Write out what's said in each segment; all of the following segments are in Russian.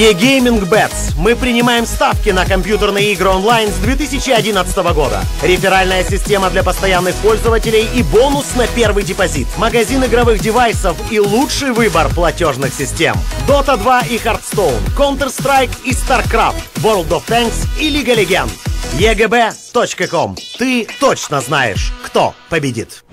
E-Gaming Bets. Мы принимаем ставки на компьютерные игры онлайн с 2011 года. Реферальная система для постоянных пользователей и бонус на первый депозит. Магазин игровых девайсов и лучший выбор платежных систем. Dota 2 и Hearthstone, Counter-Strike и StarCraft, World of Tanks и Лига Легенд. egb.com. Ты точно знаешь, кто победит.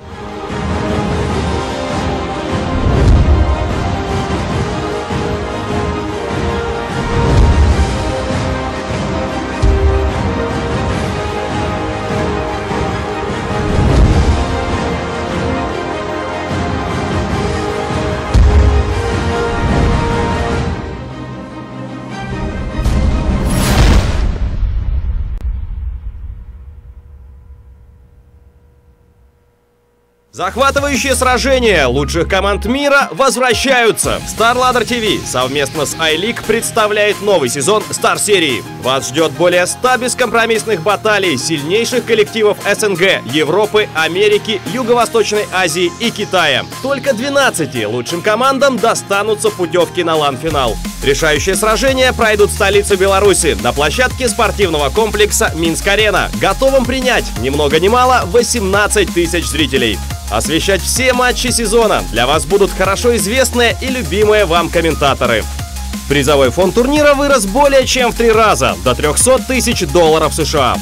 Захватывающие сражения лучших команд мира возвращаются. StarLadder TV совместно с iLeague представляет новый сезон Star серии. Вас ждет более 100 бескомпромиссных баталий сильнейших коллективов СНГ, Европы, Америки, Юго-Восточной Азии и Китая. Только 12 лучшим командам достанутся путевки на лан-финал. Решающие сражения пройдут в столице Беларуси на площадке спортивного комплекса Минск-Арена, готовым принять ни много ни мало 18 тысяч зрителей. Освещать все матчи сезона для вас будут хорошо известные и любимые вам комментаторы. Призовой фонд турнира вырос более чем в три раза, до 300 тысяч долларов США.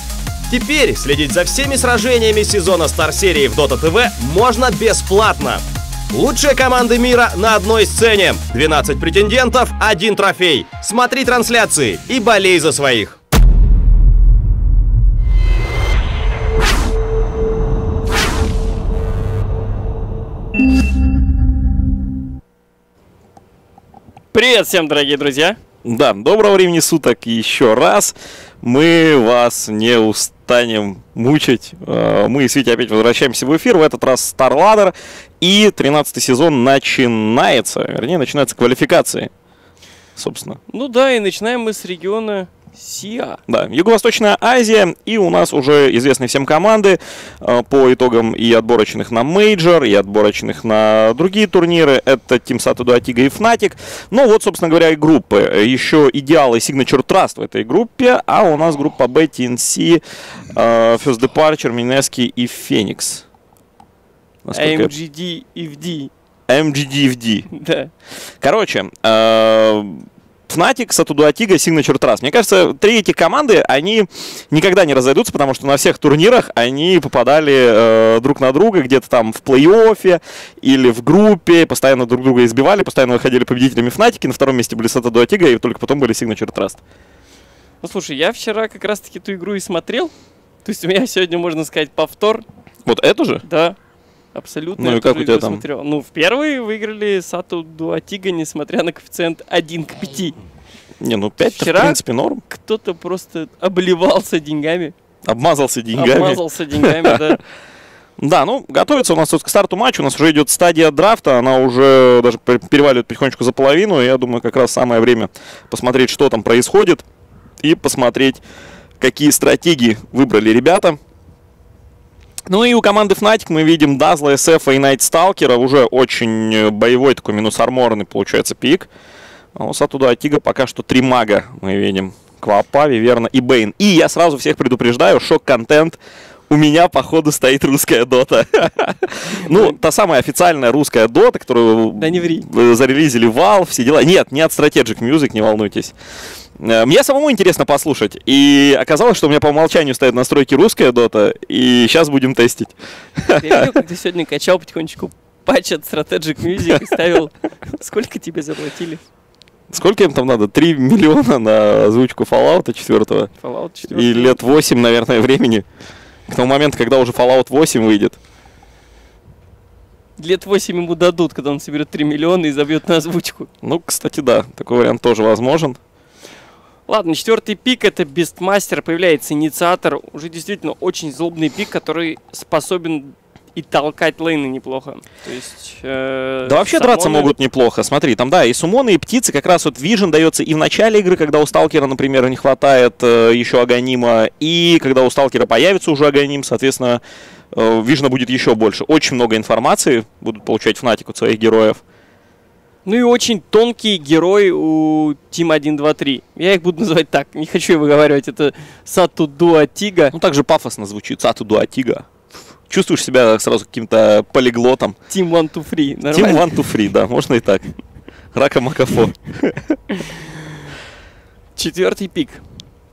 Теперь следить за всеми сражениями сезона Star серии в Dota TV можно бесплатно. Лучшие команды мира на одной сцене. 12 претендентов, один трофей. Смотри трансляции и болей за своих. Привет всем, дорогие друзья! Да, доброго времени суток еще раз. Мы вас не устанем мучить. Э, мы с Витей опять возвращаемся в эфир. В этот раз StarLadder. И 13 сезон начинается. Вернее, начинается квалификации. Собственно. Ну да, и начинаем мы с региона SEA. Да, Юго-Восточная Азия, и у нас уже известны всем команды э, по итогам и отборочных на мейджор, и отборочных на другие турниры. Это Team Satu Duatiga и Fnatic. Ну вот, собственно говоря, и группы. Еще Идеал и Signature Trust в этой группе, а у нас группа B, TNC, э, First Departure, Минески и Феникс. MGD FD. MGD FD. Да. Короче, э, Fnatic, Сатудуатига, Signature Trust. Мне кажется, три эти команды, они никогда не разойдутся, потому что на всех турнирах они попадали э, друг на друга, где-то там в плей-оффе или в группе, постоянно друг друга избивали, постоянно выходили победителями Fnatic, на втором месте были Сатудуатига, и только потом были Signature Trust. Ну слушай, я вчера как раз-таки эту игру и смотрел. То есть у меня сегодня, можно сказать, повтор. Вот эту же? Да. Абсолютно. Ну и как у тебя там? Смотрел. Ну, в первый выиграли Сату Дуатига, несмотря на коэффициент 1 к 5. Не, ну 5 Вчера в принципе норм. Кто-то просто обливался деньгами. Обмазался деньгами. Обмазался деньгами, да. Да, ну, готовится у нас тут к старту матча. У нас уже идет стадия драфта. Она уже даже пер- переваливает потихонечку за половину. Я думаю, как раз самое время посмотреть, что там происходит. И посмотреть, какие стратегии выбрали ребята. Ну и у команды Fnatic мы видим Дазла, SF и Night Stalker. Уже очень э, боевой такой минус арморный получается пик. А у Сатуда Атига пока что три мага мы видим. Квапа, Виверна и Бейн. И я сразу всех предупреждаю, шок-контент. У меня, походу, стоит русская дота. Ну, та самая официальная русская дота, которую Да не ври. зарелизили Valve, все дела. Нет, не от Strategic Music, не волнуйтесь. Э, Мне самому интересно послушать. И оказалось, что у меня по умолчанию стоят настройки русская дота. И сейчас будем тестить. Я видел, как ты сегодня качал потихонечку патч от Strategic Music и ставил... Сколько тебе заплатили? Сколько им там надо? 3 миллиона на озвучку Fallout 4 Fallout 4. и лет 8, наверное, времени. К тому моменту, когда уже Fallout 8 выйдет. Лет 8 ему дадут, когда он соберет 3 миллиона и забьет на озвучку. Ну, кстати, да, такой вариант тоже возможен. Ладно, четвертый пик это Бестмастер, появляется инициатор. Уже действительно очень злобный пик, который способен и толкать лейны неплохо. То есть... э, Да вообще самоны- драться могут неплохо. Смотри, там, да, и сумоны, и птицы. Как раз вот вижен дается и в начале игры, когда у сталкера, например, не хватает э, еще аганима, и когда у сталкера появится уже аганим, соответственно, э, вижена будет еще больше. Очень много информации будут получать Фнатик от своих героев. Ну и очень тонкий герой у Team 123. Я их буду называть так, не хочу его выговаривать. Это Сату Дуатига. Ну, также пафосно звучит. Сату Дуатига. Чувствуешь себя сразу каким-то полиглотом. Team 123. Team Нормально? To Free, да, можно и так. Рака Макафо. Четвертый пик.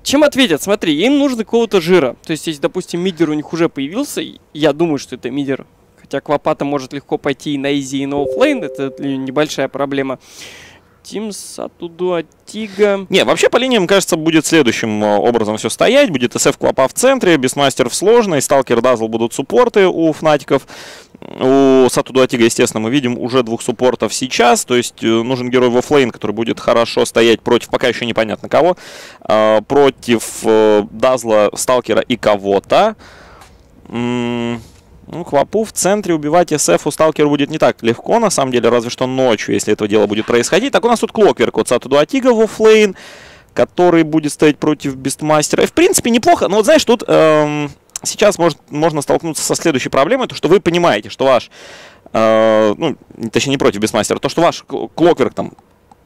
Чем ответят? Смотри, им нужно какого-то жира. То есть, если, допустим, мидер у них уже появился, я думаю, что это мидер. Хотя Квапата может легко пойти и на изи, и на оффлейн, это небольшая проблема. Team Satu Duatiga. Не, вообще по линиям, кажется, будет следующим э, образом все стоять. Будет СФ Клопа в центре, Бистмастер в сложной, Сталкер Дазл будут суппорты у Фнатиков. У Satu Duatiga, естественно, мы видим уже двух суппортов сейчас. То есть э, нужен герой в оффлейн, который будет хорошо стоять против пока еще непонятно кого. э, Против Дазла, Сталкера и кого-то. Ну, Хвапу в центре убивать СФ у Сталкера будет не так легко, на самом деле, разве что ночью, если это дело будет происходить. Так у нас тут Clockwerk от Satu Duatiga в оффлейн, который будет стоять против Бестмастера. И, в принципе, неплохо, но вот знаешь, тут эм, сейчас может, можно столкнуться со следующей проблемой, то что вы понимаете, что ваш, э, ну, точнее, не против Бестмастера, то, что ваш Кл- Клокверк там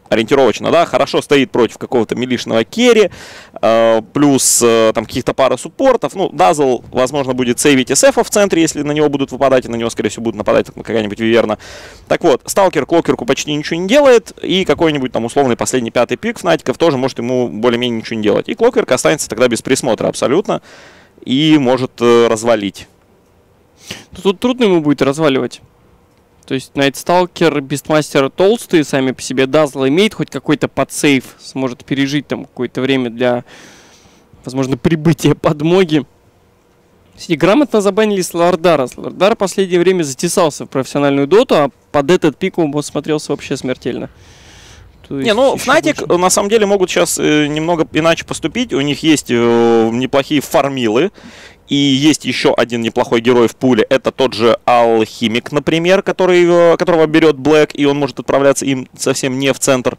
ориентировочно, да, хорошо стоит против какого-то милишного керри, э, плюс э, там каких-то пара суппортов. Ну, Дазл, возможно, будет сейвить СФ в центре, если на него будут выпадать, и на него, скорее всего, будут нападать как какая-нибудь Виверна. Так вот, Сталкер Клокерку почти ничего не делает, и какой-нибудь там условный последний пятый пик Фнатиков тоже может ему более-менее ничего не делать. И Клокерк останется тогда без присмотра абсолютно, и может э, развалить. Тут трудно ему будет разваливать. То есть Найтсталкер, Бестмастер толстые сами по себе. Дазл имеет хоть какой-то подсейв, сможет пережить там какое-то время для, возможно, прибытия подмоги. Кстати, грамотно забанили Слардара. Слардар в последнее время затесался в профессиональную доту, а под этот пик он смотрелся вообще смертельно. То Не, ну, Fnatic больше. на самом деле могут сейчас э, немного иначе поступить. У них есть э, неплохие фармилы. И есть еще один неплохой герой в пуле. Это тот же Алхимик, например, который, э, которого берет Блэк, и он может отправляться им совсем не в центр.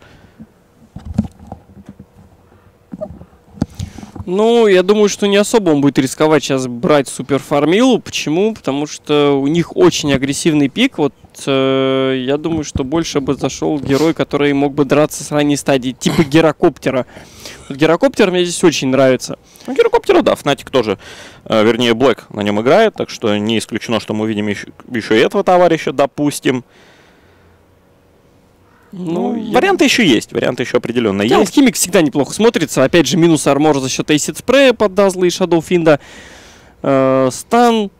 Ну, я думаю, что не особо он будет рисковать сейчас брать супер фармилу. Почему? Потому что у них очень агрессивный пик. Вот э, я думаю, что больше бы зашел герой, который мог бы драться с ранней стадии, типа Герокоптера. Вот Герокоптер мне здесь очень нравится. Ну, Гирокоптера, да, Fnatic тоже, э, вернее, Блэк на нем играет, так что не исключено, что мы увидим еще, еще и этого товарища, допустим. Ну, я- варианты еще есть, варианты еще определенно Хотя есть. Алхимик всегда неплохо смотрится. Опять же, минус армор за счет Эйсид Спрея под Дазла и Shadow Финда. Э, стан.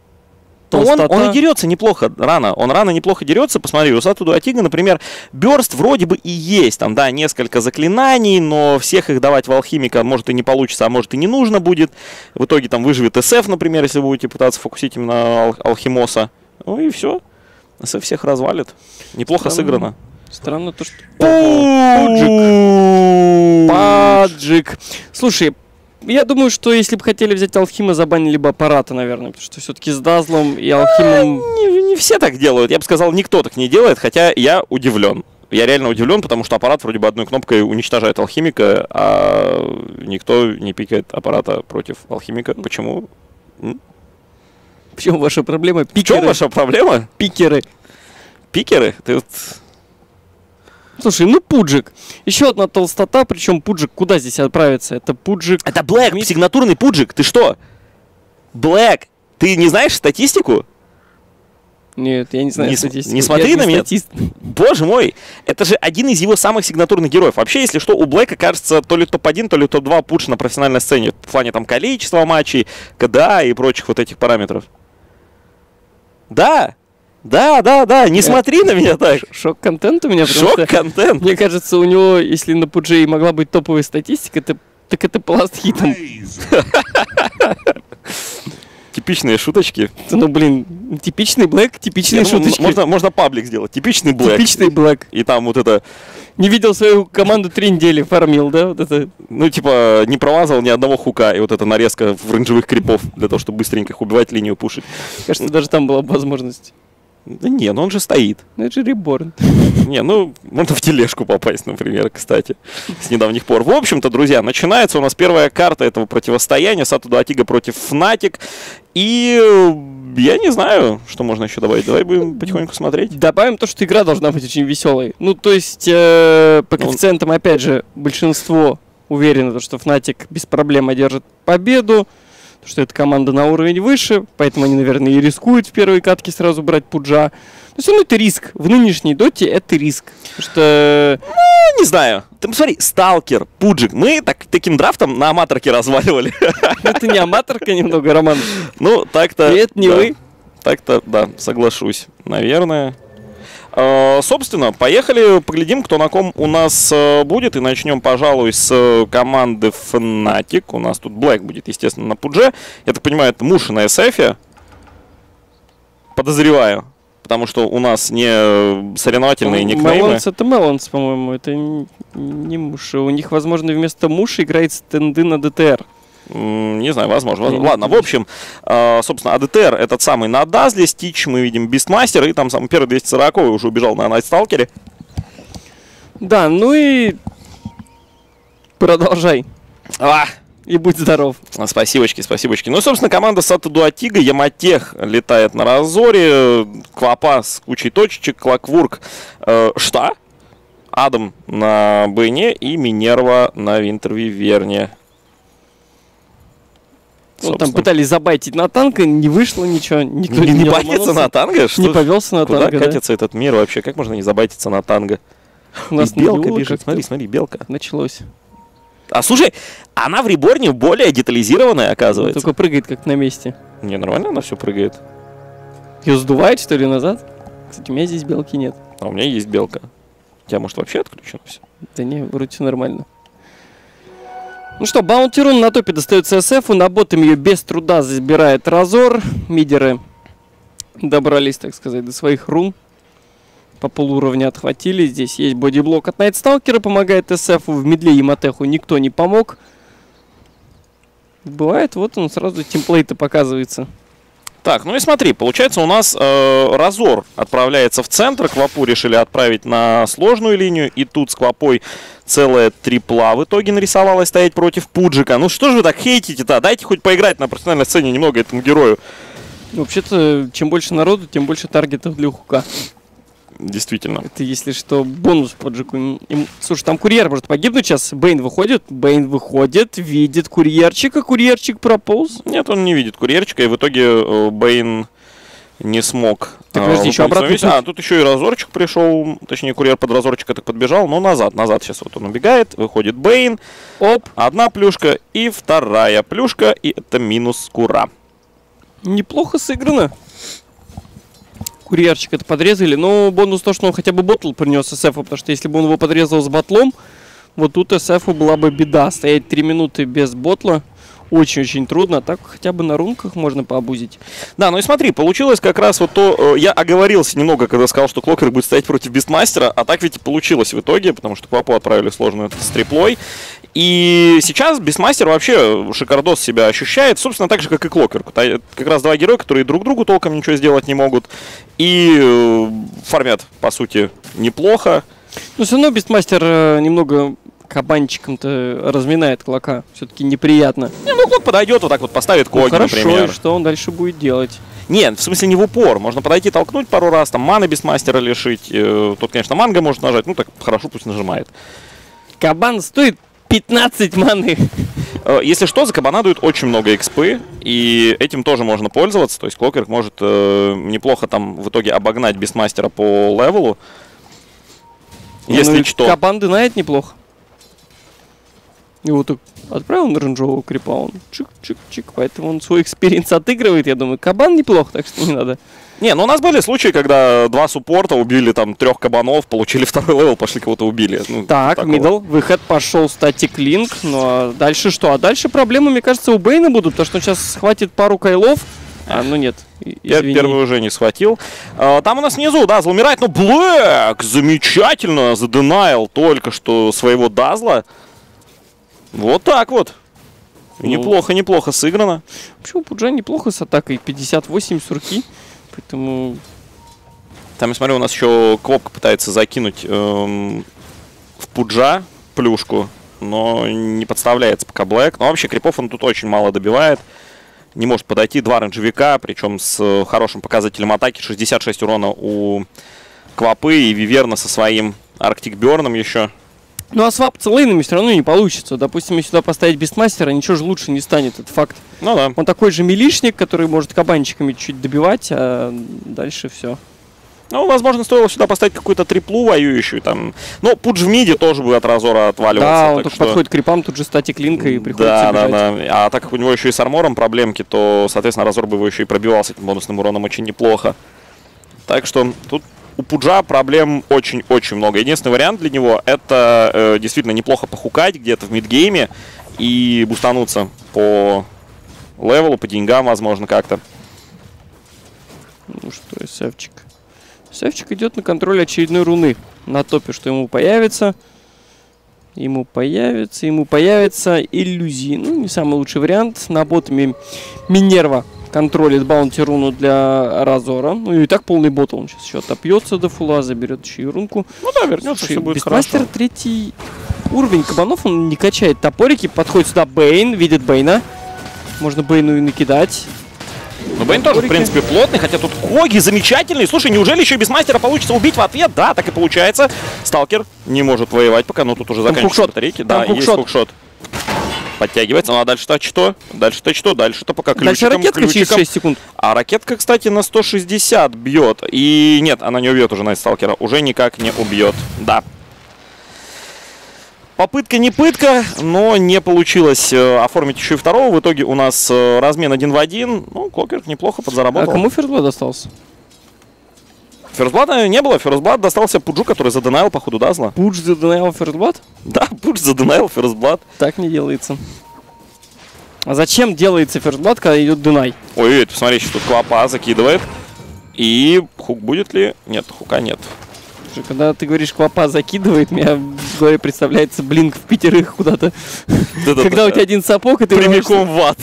Ну, он, толстота. он и дерется неплохо рано. Он рано неплохо дерется. Посмотри, у Сату Дуатига, например, Бёрст вроде бы и есть. Там, да, несколько заклинаний, но всех их давать в алхимика может и не получится, а может и не нужно будет. В итоге там выживет СФ, например, если будете пытаться фокусить именно ал- Алхимоса. Ну и все. СФ всех развалит. Неплохо Странно. сыграно. Странно то, что... Пуджик. Паджик. Слушай, я думаю, что если бы хотели взять Алхима, забанили бы аппарата, наверное. Потому что все-таки с Дазлом и Алхимом... Не, не все так делают. Я бы сказал, никто так не делает, хотя я удивлен. Я реально удивлен, потому что аппарат вроде бы одной кнопкой уничтожает алхимика, а никто не пикает аппарата против алхимика. Почему? В чем ваша проблема? В чем Пикеры. ваша проблема? Пикеры. Пикеры? Ты вот... Слушай, ну Пуджик. Еще одна толстота, причем Пуджик куда здесь отправится? Это Пуджик... Это Блэк, Мид- сигнатурный пуджик. Ты что? Блэк, ты не знаешь статистику? Нет, я не знаю Не статистику. не смотри Я на меня. статист. Боже мой, это же один из его самых сигнатурных героев. Вообще, если что, у Блэка, кажется, то ли топ-1, то ли топ-2 пудж на профессиональной сцене. В плане там количества матчей, КДА и прочих вот этих параметров. Да, да, да, да, не Я- смотри на меня так. Шок-контент у меня, что... Шок-контент. Мне кажется, у него, если на Пудже и могла быть топовая статистика, это, так это пласт хитом. Типичные шуточки. Ну, блин, типичный Блэк, типичные Я думаю, шуточки. Можно, можно паблик сделать. Типичный Блэк. Типичный Блэк. И там вот это, Не видел свою команду три недели, фармил, да? Вот это. ну, типа, не промазал ни одного хука. И вот эта нарезка рейнджевых крипов для того, чтобы быстренько их убивать, линию пушить. Кажется, даже там была бы возможность. Да не, ну он же стоит. Ну, это же Reborn. Не, ну, можно в тележку попасть, например, кстати, с недавних пор. В общем-то, друзья, начинается у нас первая карта этого противостояния. Satu Duatiga против Fnatic. И я не знаю, что можно еще добавить. Давай будем потихоньку смотреть. Добавим то, что игра должна быть очень веселой. Ну, то есть, э, по Ну, коэффициентам, опять же, большинство уверено, то, что Fnatic без проблем одержит победу, что эта команда на уровень выше, поэтому они, наверное, и рискуют в первой катке сразу брать Пуджа. Но все равно это риск. В нынешней доте это риск. Потому что Ну, не знаю. Ты посмотри, Сталкер, Пуджик. Мы так, таким драфтом на аматорке разваливали. это не аматорка немного, Роман. Ну, так-то... Это не да. вы. Так-то, да, соглашусь, наверное. Э, Собственно, поехали, поглядим, кто на ком у нас э, будет. И начнем, пожалуй, с э, команды Fnatic. У нас тут Блэк будет, естественно, на Пудже. Я так понимаю, это Муши на SF. Подозреваю. Потому что у нас не соревновательные никнеймы. Мелонс это Мелонс, по-моему. Это не Муши. У них, возможно, вместо Муши играет стенды на ДТР. Не знаю, возможно. Возможно. Ладно, в общем, э, собственно, АДТР этот самый на Дазле, Стич мы видим Бистмастер, и там самый первый 240 уже убежал на Найтсталкере. Да, ну и продолжай. А, И будь здоров. спасибочки, спасибочки. Ну, собственно, команда Сата Дуатига, Яматех летает на Разоре, Квапа с кучей точечек, Клаквурк, э, Шта, Адам на Бэне и Минерва на Винтервиверне. Ну, там пытались забайтить на танка, не вышло ничего. Никто Не, не не ломанулся, на танго? Что Не повелся на Куда танго, да. катится этот мир вообще? Как можно не забайтиться на танго? У нас И белка бежит, смотри, смотри, белка. Началось. А слушай, она в реборне более детализированная, оказывается. Только прыгает как на месте. Не, нормально она все прыгает. Ее сдувает, что ли, назад? Кстати, у меня здесь белки нет. А у меня есть белка. У тебя, может, вообще отключено все? Да не, вроде все нормально. Ну что, Баунтирун на топе достается СФ, на ботом ее без труда забирает Разор. Мидеры добрались, так сказать, до своих рун. По полуровня отхватили. Здесь есть бодиблок от Найтсталкера, помогает СФ. В медле Яматеху никто не помог. Бывает, вот он сразу темплейты показывается. Так, ну и смотри, получается у нас э, Разор отправляется в центр, Квапу решили отправить на сложную линию, и тут с Квапой целая трипла в итоге нарисовалась стоять против Пуджика. Ну что же вы так хейтите-то? Дайте хоть поиграть на профессиональной сцене немного этому герою. Вообще-то, чем больше народу, тем больше таргетов для хука. Действительно. Это, если что, бонус Пуджику. Слушай, там курьер может погибнуть сейчас. Бейн выходит, Бейн выходит, видит курьерчика, курьерчик прополз. Нет, он не видит курьерчика, и в итоге э, Бэйн не смог. Так, э, подожди, еще путь. А, тут еще и разорчик пришел, точнее, курьер под разорчика так подбежал, но назад, назад сейчас вот он убегает, выходит Бэйн, Оп, одна плюшка и вторая плюшка, и это минус кура. неплохо сыграно. Курьерчик это подрезали, но бонус то, что он хотя бы ботл принес СФ, потому что если бы он его подрезал с батлом, вот тут СФ была бы беда. Стоять 3 минуты без ботла очень-очень трудно, так хотя бы на рунках можно пообузить. Да, ну и смотри, получилось как раз вот то, э, я оговорился немного, когда сказал, что Клокер будет стоять против Бестмастера, а так ведь получилось в итоге, потому что Квапу отправили сложную с триплой. И сейчас Бестмастер вообще шикардос себя ощущает, собственно, так же, как и Клокер. Та- Как раз два героя, которые друг другу толком ничего сделать не могут. И э, фармят, по сути, неплохо. Но все равно Бестмастер э, немного кабанчиком-то разминает клока. Все-таки неприятно. Не, ну Клок подойдет, вот так вот поставит Ну, коги, хорошо, например. что он дальше будет делать? Нет, в смысле не в упор. Можно подойти, толкнуть пару раз, там маны без мастера лишить. Э, Тут, конечно, манго может нажать. Ну так хорошо, пусть нажимает. Кабан стоит 15 маны. Э, Если что, за кабана дают очень много экспы, и этим тоже можно пользоваться. То есть Клокверк может э, неплохо там в итоге обогнать Бистмастера по левелу. Если Ну, что. Кабан динает неплохо. Его так отправил на рейнджового крипа, он чик-чик-чик, поэтому он свой экспириенс отыгрывает. Я думаю, кабан неплох, так что не надо. Не, ну у нас были случаи, когда два суппорта убили там трех кабанов, получили второй левел, пошли кого-то убили. Ну, Так, такого. middle, выход пошел static link, ну а дальше что? А дальше проблемы, мне кажется, у Бейна будут, потому что он сейчас схватит пару кайлов. А, ну нет, извини. Первый уже не схватил. А, Там у нас внизу, да, умирает, но Блэк замечательно заденайл только что своего Дазла. Вот так вот. Ну. Неплохо, неплохо сыграно. Вообще у Пуджа неплохо с атакой, 58 сурки, поэтому Там, я смотрю, у нас еще Квопка пытается закинуть эм, в Пуджа плюшку, но не подставляется пока Блэк. Но вообще крипов он тут очень мало добивает. не может подойти. Два рейнджевика, причем с э, хорошим показателем атаки. 66 урона у Квапы и Виверна со своим Арктик Берном еще. Ну а свапаться лейнами все равно не получится. Допустим, если сюда поставить Бестмастера, ничего же лучше не станет, это факт. Ну да. Он такой же милишник, который может кабанчиками чуть добивать, а дальше все. Ну, возможно, стоило сюда поставить какую-то триплу воюющую там. Но пудж в миде тоже бы от Разора отваливался. Да, он так что- подходит к крипам, тут же статик линка и приходится Да, да, да. А так как у него еще и с армором проблемки, то, соответственно, Разор бы его еще и пробивал с этим бонусным уроном очень неплохо. Так что тут у Пуджа проблем очень-очень много. Единственный вариант для него это э, действительно неплохо похукать где-то в мидгейме и бустануться по левелу, по деньгам, возможно, как-то. Ну что, Севчик. Севчик идет на контроль очередной руны. На топе, что ему появится. Ему появится, ему появится иллюзии. Ну, не самый лучший вариант. На ботами Минерва контролит баунти руну для Разора. Ну и так полный бот он сейчас еще отопьется до фула, заберет еще и рунку. Ну да, вернется, Слушай, все будет Бестмастер хорошо. третий уровень кабанов, он не качает топорики. Подходит сюда Бейн, видит Бейна. Можно Бейну и накидать. Ну, Бейн тоже, в принципе, плотный, хотя тут Коги замечательный. Слушай, неужели еще и без мастера получится убить в ответ? Да, так и получается. Сталкер не может воевать пока, но тут уже заканчиваются хукшот. батарейки. Да, есть хукшот. Подтягивается. Ну а дальше-то что? Дальше-то что? Дальше-то пока Дальше ключиком, ракетка через ключиком. 6 секунд. А ракетка, кстати, на 160 бьет. И нет, она не убьет уже Найт Сталкера. Уже никак не убьет. Да. Попытка не пытка, но не получилось э, оформить еще и второго. В итоге у нас э, размен один в один. Ну, Клокерк неплохо А подзаработал. кому ферзблад остался? Ферзблада не было. Ферзблад достался Пуджу, который заденайл по ходу Дазла. Пудж заденайл ферзблад? Да, Пудж заденайл Ферзблад. Так не делается. А зачем делается ферзблад, когда идет динай? Ой, ой, посмотри, сейчас тут Клопа закидывает. И хук будет ли? Нет, хука нет. Слушай, Когда ты говоришь, клопа закидывает, меня в голове представляется блинк в пятерых куда-то. Когда у тебя один сапог, и ты прямиком в ад.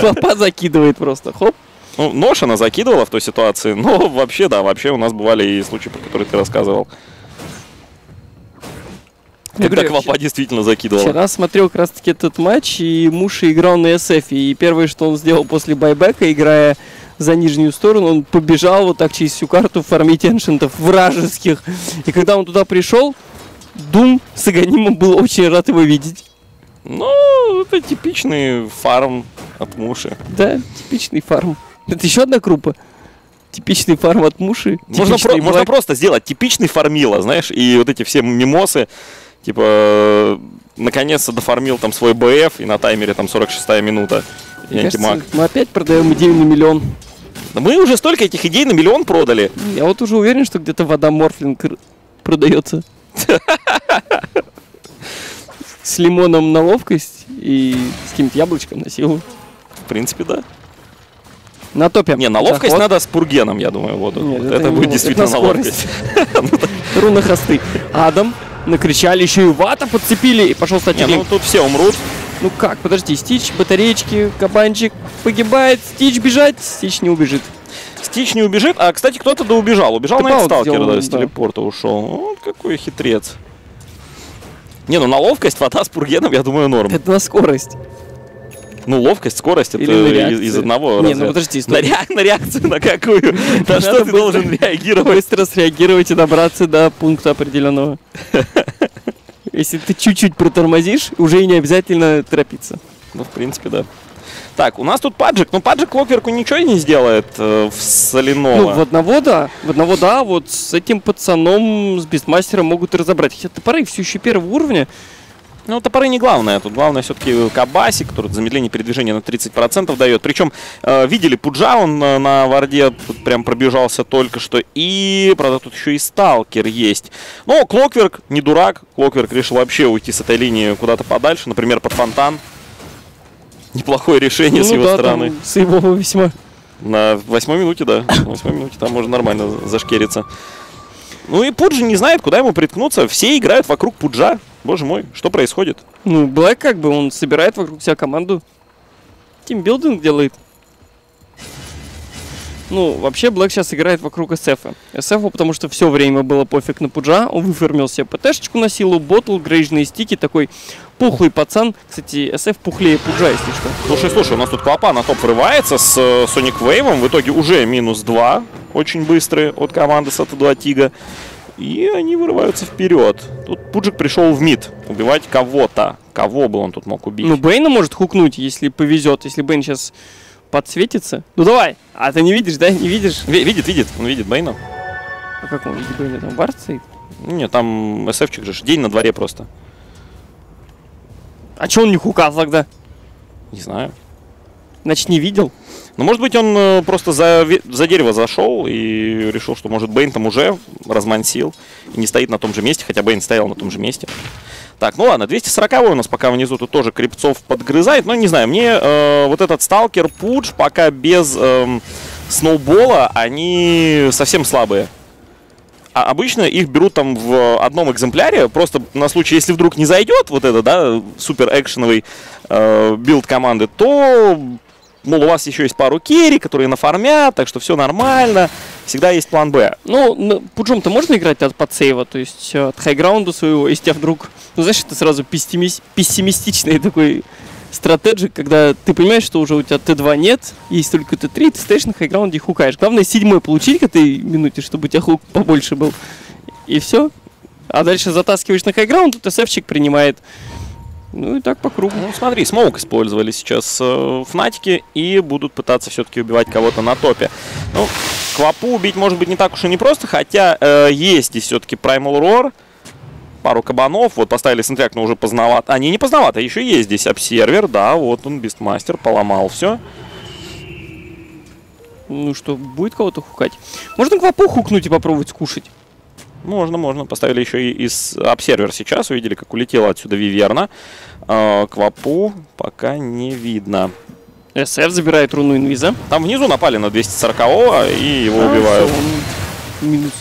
Клопа закидывает просто. Хоп. Ну, нож она закидывала в той ситуации, но вообще, да, вообще у нас бывали и случаи, про которые ты рассказывал. Я Когда говорю, Клопа действительно закидывала. Вчера смотрел как раз таки этот матч, и Муша играл на SF, и первое, что он сделал после байбека, играя за нижнюю сторону, он побежал вот так через всю карту фармить эншентов вражеских. И когда он туда пришел, Дум с Аганимом был очень рад его видеть. Ну, это типичный фарм от муши. Да, типичный фарм. Это еще одна группа. Типичный фарм от Муши. Можно, про- можно просто сделать типичный фармила, знаешь, и вот эти все мимосы, типа, э, наконец-то дофармил там свой БФ, и на таймере там 46 минута. Мне кажется, мы опять продаем идею на миллион. Мы уже столько этих идей на миллион продали. Я вот уже уверен, что где-то вода Морфлинг продается. С лимоном на ловкость и с каким-то яблочком на силу. В принципе, да. На топе. Не, на ловкость Заход. надо с пургеном, я думаю, воду. Нет, Вот это это, будет действительно это на ловкость. Руна хосты. Адам. Накричали, еще и вата подцепили, и пошел стать ну тут все умрут. Ну как, подожди, Стич, батареечки, кабанчик погибает, Стич бежать, Стич не убежит. Стич не убежит. А, кстати, кто-то да убежал. Убежал Ты на паузу Сталкер, сделал, да, с да. телепорта ушел. Вот какой хитрец. Не, ну на ловкость вода с пургеном, я думаю, норм. Это на скорость. Ну, ловкость, скорость, это Или на из, из одного Не, ну разряда. подожди, На, стой. ре- на реакцию на какую? На что ты должен реагировать? Быстро среагировать и добраться до пункта определенного. Если ты чуть-чуть протормозишь, уже и не обязательно торопиться. Ну, в принципе, да. Так, у нас тут паджик. Ну, паджик Клокверку ничего не сделает э, в соляного. Ну, в одного да, в одного да, вот с этим пацаном, с Бестмастером могут разобрать. Хотя топоры все еще первого уровня. Ну, топоры не главное. Тут главное все-таки Кабаси, который замедление передвижения на 30% дает. Причем, э, видели, Пуджа, он э, на варде тут прям пробежался только что. И, правда, тут еще и Сталкер есть. Но Клокверк не дурак. Клокверк решил вообще уйти с этой линии куда-то подальше. Например, под фонтан. Неплохое решение с ну его да, стороны. там с его весьма. На восьмой минуте, да. На восьмой минуте там можно нормально зашкериться. Ну и Пуджи не знает, куда ему приткнуться. Все играют вокруг Пуджа. Боже мой, что происходит? Ну, Блэк как бы, он собирает вокруг себя команду. Тимбилдинг делает. Ну, вообще, Блэк сейчас играет вокруг SF. SF, потому что все время было пофиг на Пуджа. Он выформил себе ПТшечку на силу, ботл, грейжные стики, такой пухлый пацан. Кстати, SF пухлее Пуджа, если что. Слушай, слушай, у нас тут Клопа на топ врывается с э, Sonic Wave. В итоге уже минус 2. Очень быстрые от команды Сата 2 Тига. И они вырываются вперед. Тут Пуджик пришел в мид убивать кого-то. Кого бы он тут мог убить? Ну, Бейна может хукнуть, если повезет. Если Бейн сейчас подсветится. Ну давай! А ты не видишь, да? Не видишь? Ви- видит, видит. Он видит Бейна. А как он видит Бейна? Там вард стоит? Не, там СФчик же. День на дворе просто. А че он не хукал тогда? Не знаю. Значит, не видел? Ну, может быть, он э, просто за, за дерево зашел и решил, что, может, Бейн там уже размансил и не стоит на том же месте, хотя Бейн стоял на том же месте. Так, ну ладно, 240 у нас пока внизу тут тоже крипцов подгрызает. Но не знаю, мне э, вот этот сталкер Пудж пока без эм, сноубола, они совсем слабые. А обычно их берут там в одном экземпляре, просто на случай, если вдруг не зайдет вот это, да, супер экшеновый э, билд команды, то, мол, у вас еще есть пару carry, которые нафармят, так что все нормально, всегда есть план Б. Ну, Пуджом-то можно играть от подсейва, то есть э, от хайграунда своего, если тебя вдруг... Ну, знаешь, это сразу пессимис- пессимистичный такой стратеджик, когда ты понимаешь, что уже у тебя Т2 нет, есть только Т3, ты стоишь на хайграунде и хукаешь. Главное, седьмой получить к этой минуте, чтобы у тебя хук побольше был. И все. А дальше затаскиваешь на хайграунд, тут СФчик принимает. Ну и так по кругу. Ну, смотри, smoke использовали сейчас э, Фнатики и будут пытаться все-таки убивать кого-то на топе. Ну, Квапу убить может быть не так уж и непросто, хотя э, есть здесь все-таки Primal Roar, пару кабанов, вот поставили сентряк, но уже поздновато. А, не, не поздновато, еще есть здесь обсервер, да, вот он, Бистмастер, поломал все. Ну что, будет кого-то хукать? Можно квапу хукнуть и попробовать скушать. Можно, можно. Поставили еще и из обсервер сейчас. Увидели, как улетела отсюда Виверна. Э, Квапу пока не видно. СФ забирает руну инвиза. Там внизу напали на 240-го и его А, убивают. всё, он Минус.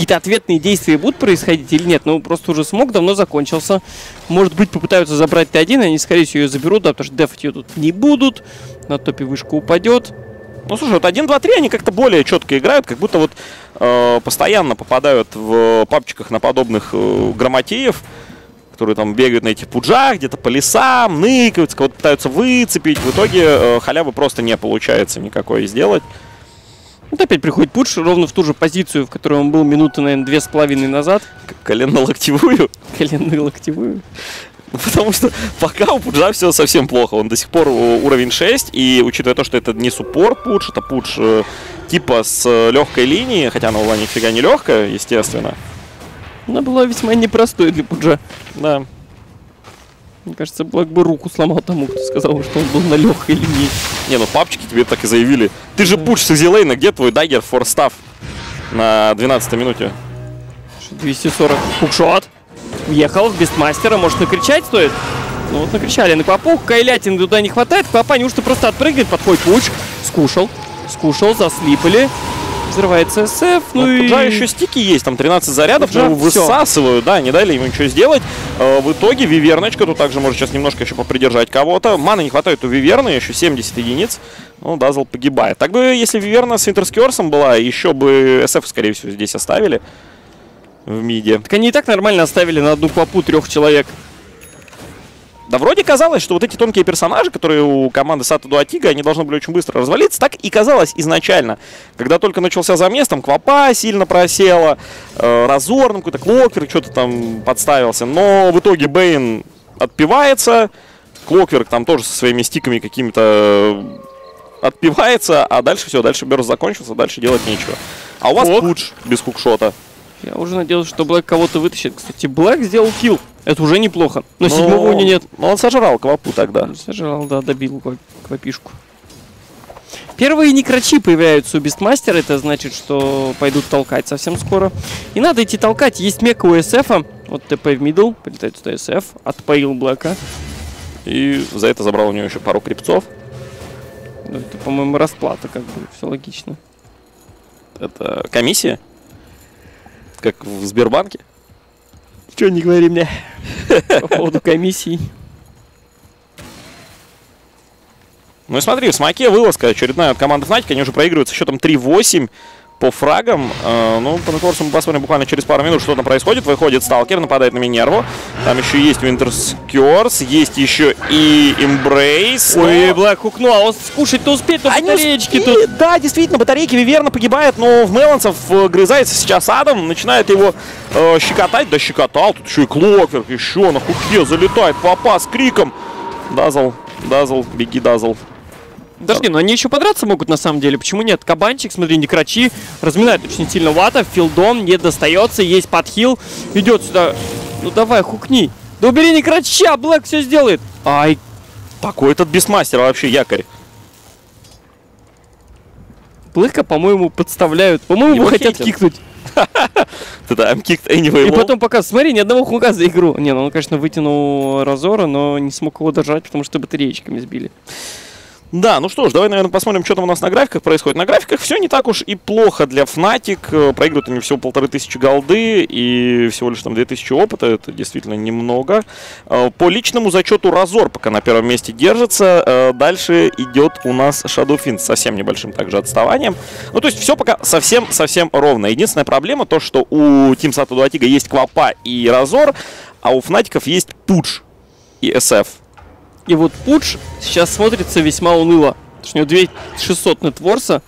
Какие-то ответные действия будут происходить или нет? Ну, просто уже смог давно закончился. Может быть, попытаются забрать Т1, они, скорее всего, ее заберут, да, потому что дефать ее тут не будут. На топе вышка упадет. Ну, слушай, вот 1, 2, 3 они как-то более четко играют, как будто вот э, постоянно попадают в папчиках на подобных э, грамотеев, которые там бегают на этих пуджах, где-то по лесам, ныкаются, кого-то пытаются выцепить. В итоге э, халявы просто не получается никакой сделать. Вот опять приходит Пудж ровно в ту же позицию, в которой он был минуты, наверное, две с половиной назад. Коленно-локтевую. Коленную локтевую. Ну, Потому что пока у Пуджа все совсем плохо. Он до сих пор у- уровень 6. И учитывая то, что это не суппорт Пудж, это Пудж э, типа с легкой линии, хотя она была нифига не легкая, естественно. Она была весьма непростой для Пуджа. Да. Мне кажется, Блэк бы руку сломал тому, кто сказал, что он был на легкой линии. Не, ну папчики тебе так и заявили. Ты же Пудж с Изилейна, где твой дагер фор став на 12 минуте? 240 хукшот. Въехал в Бестмастера. Может, накричать стоит? Ну вот накричали на Квапу. Кайлятин туда не хватает. Квапа неужто просто отпрыгивает. Подходит Пуч. Скушал. Скушал, заслипали. Взрывается СФ. Ну Ну, и... Пуджа еще стики есть, там 13 зарядов, но его всё. высасывают, да, не дали ему ничего сделать. Э, В итоге Виверночка, тут также может сейчас немножко еще попридержать кого-то. Маны не хватает у Виверны, еще 70 единиц. Ну, Дазл погибает. Так бы, если Виверна с Винтерскерсом была, еще бы СФ, скорее всего, здесь оставили в миде. Так они и так нормально оставили на одну Квапу трех человек. Да вроде казалось, что вот эти тонкие персонажи, которые у команды Сато Дуатига, они должны были очень быстро развалиться. Так и казалось изначально. Когда только начался замес, там Квапа сильно просела, э, Разор, ну, какой-то Клокверк что-то там подставился. Но в итоге Бейн отпивается, Клокверк там тоже со своими стиками какими-то э, отпивается, а дальше все, дальше Берс закончился, дальше делать нечего. А у вас Ок. Пудж без хукшота. Я уже надеялся, что Блэк кого-то вытащит. Кстати, Блэк сделал килл. Это уже неплохо. Но Ну, седьмого у него нет. Ну, он сожрал Квапу тогда. Сожрал, да, добил ква- квапишку. Первые некрачи появляются у Бестмастера, это значит, что пойдут толкать совсем скоро. И надо идти толкать. Есть мека у СФа. Вот ТП в мидл, прилетает сюда СФ, отпоил Блэка. И за это забрал у него еще пару крипцов. Ну, это, по-моему, расплата, как бы, все логично. Это комиссия? Как в Сбербанке? Че не говори мне по поводу комиссий. Ну и смотри, в смоке вылазка очередная от команды Fnatic. Они уже проигрывают с счетом 3-8 по фрагам. Э, ну, по накорсу мы посмотрим буквально через пару минут, что там происходит. Выходит Сталкер, нападает на Минерву. Там еще есть Winter's Curse, есть еще и Embrace. Ой, но- Блэк хукнул, а он скушать-то успеет, но Они батареечки успели, тут. Да, действительно, батарейки Виверна погибает, но в Меланцев э, грызается сейчас Адам, начинает его э, щекотать, да щекотал, тут еще и Клокверк, еще на хуке залетает, папа с криком. Дазл, Дазл, беги, Дазл. Подожди, но они еще подраться могут на самом деле. Почему нет? Кабанчик, смотри, не крачи. Разминает очень сильно вата. Филдом не достается. Есть подхил. Идет сюда. Ну давай, хукни. Да убери не крача, Блэк все сделает. Ай, Такой этот бисмастер вообще якорь. Блэка, по-моему, подставляют. По-моему, Его хотят хейтят. кикнуть. Это I'm kicked anyway. И потом пока, смотри, ни одного хука за игру. Не, ну он, конечно, вытянул Разора, но не смог его держать, потому что батареечками сбили. Да, ну что ж, давай, наверное, посмотрим, что там у нас на графиках происходит. На графиках все не так уж и плохо для Fnatic. Э, Проигрывают они всего полторы тысячи голды и всего лишь там две тысячи опыта. Это действительно немного. Э, По личному зачету Разор пока на первом месте держится. Э, Дальше идет у нас Shadow Fiend с совсем небольшим также отставанием. Ну, то есть все пока совсем-совсем ровно. Единственная проблема то, что у Team Satu Duatiga есть Квапа и Разор, а у Фнатиков есть Пудж и SF. И вот Пудж сейчас смотрится весьма уныло. Потому что у него 2600 нетворса.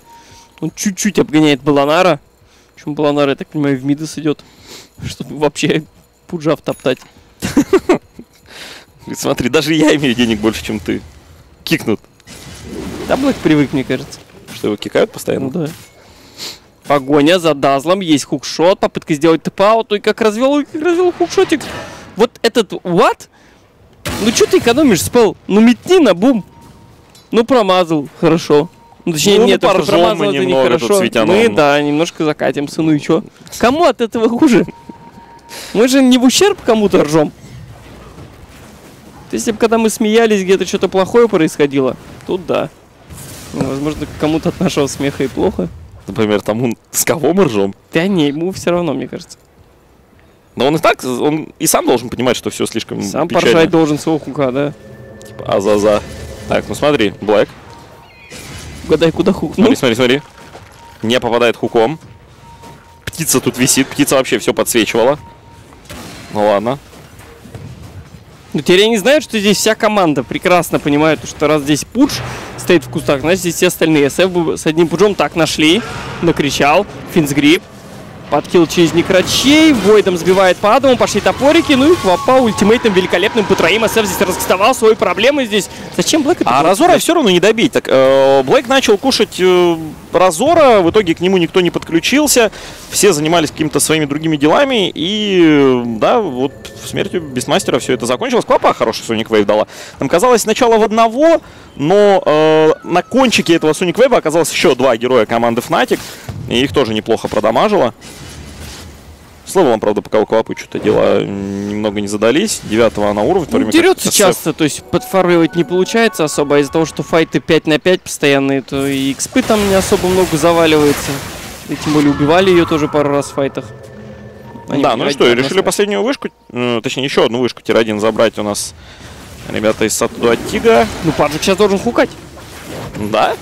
Он чуть-чуть обгоняет Баланара. Причем Баланар, я так понимаю, в мидас идет. Чтобы вообще Пуджа втоптать. Смотри, даже я имею денег больше, чем ты. Кикнут. Да, Блэк привык, мне кажется. Что его кикают постоянно? Ну да. Погоня за Дазлом, есть hookshot, попытка сделать TP out, и как развел, как развел хукшотик. Вот этот what? Ну что ты экономишь, спел? Ну метни на бум. Ну промазал, хорошо. Ну, точнее, Ну, нет, что поржем мы промазал, это нехорошо. Мы, да, немножко закатимся, ну и чё? Кому от этого хуже? Мы же не в ущерб кому-то ржем. То есть, если бы когда мы смеялись, где-то что-то плохое происходило, тут да. Ну, Возможно, кому-то от нашего смеха и плохо. Например, тому, с кого мы ржем. Да не, ему все равно, мне кажется. Но он и так, он и сам должен понимать, что все слишком Сам печально. поржать должен своего хука, да? Типа, а за за. Так, ну смотри, Блэк. Угадай, куда хук. Ну, Смотри, смотри, смотри. Не попадает хуком. Птица тут висит. Птица вообще все подсвечивала. Ну ладно. ну, теперь они знают, что здесь вся команда прекрасно понимает, что раз здесь пудж стоит в кустах, значит здесь все остальные. СФ бы с одним пуджом так нашли, накричал, финсгрип, подкил через некрачей, Войдом сбивает по Адаму, пошли топорики, ну и Квапа ультимейтом великолепным по троим. СФ здесь раскастовал свои проблемы здесь. Зачем Блэк это А? Разора все равно не добить. Так, э, Блэк начал кушать э, Разора, в итоге к нему никто не подключился, все занимались какими-то своими другими делами, и э, да, вот смертью Бестмастера все это закончилось. Клопа хороший Соник Вейв дала. Там казалось сначала в одного, но э, на кончике этого Соник Вейва оказалось еще два героя команды Fnatic, и их тоже неплохо продамажило. С левелом, правда, пока у Квопы что-то дела немного не задались. Девятого она уровень. в то Ну, как дерется SF часто, то есть подфармливать не получается особо, а из-за того, что файты 5 на 5 постоянные, то и экспы там не особо много заваливается. И тем более убивали ее тоже пару раз в файтах. Они да, ну и что, решили последнюю вышку, э, точнее еще одну вышку tier-1 забрать у нас ребята из Сатудуатига. Ну, Пуджик сейчас должен хукать. Да?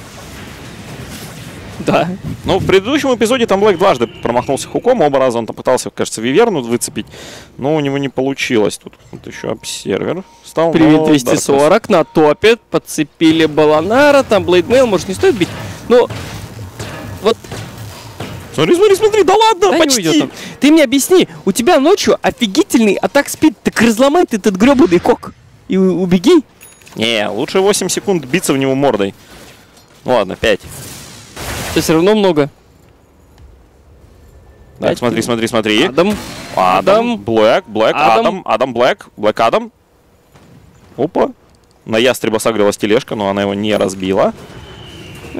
Да. Ну, в предыдущем эпизоде там Блэк дважды промахнулся хуком, оба раза он там пытался, кажется, Виверну выцепить, но у него не получилось. Тут вот еще обсервер стал. Привет, но 240 на топе. Подцепили Баланара, там Blade Mail, может, не стоит бить. Ну, вот Смотри, смотри, смотри, да ладно, да, почти. Ты мне объясни, у тебя ночью офигительный attack speed, так разломай ты этот гребаный ког и убеги. Не, лучше 8 секунд биться в него мордой. Ну ладно, 5. Это все равно много. Так, смотри, смотри, смотри. Адам, Адам, Блэк, Блэк, Адам. Адам, Блэк, Блэк, Адам. Опа. На ястреба согрелась тележка, но она его не разбила.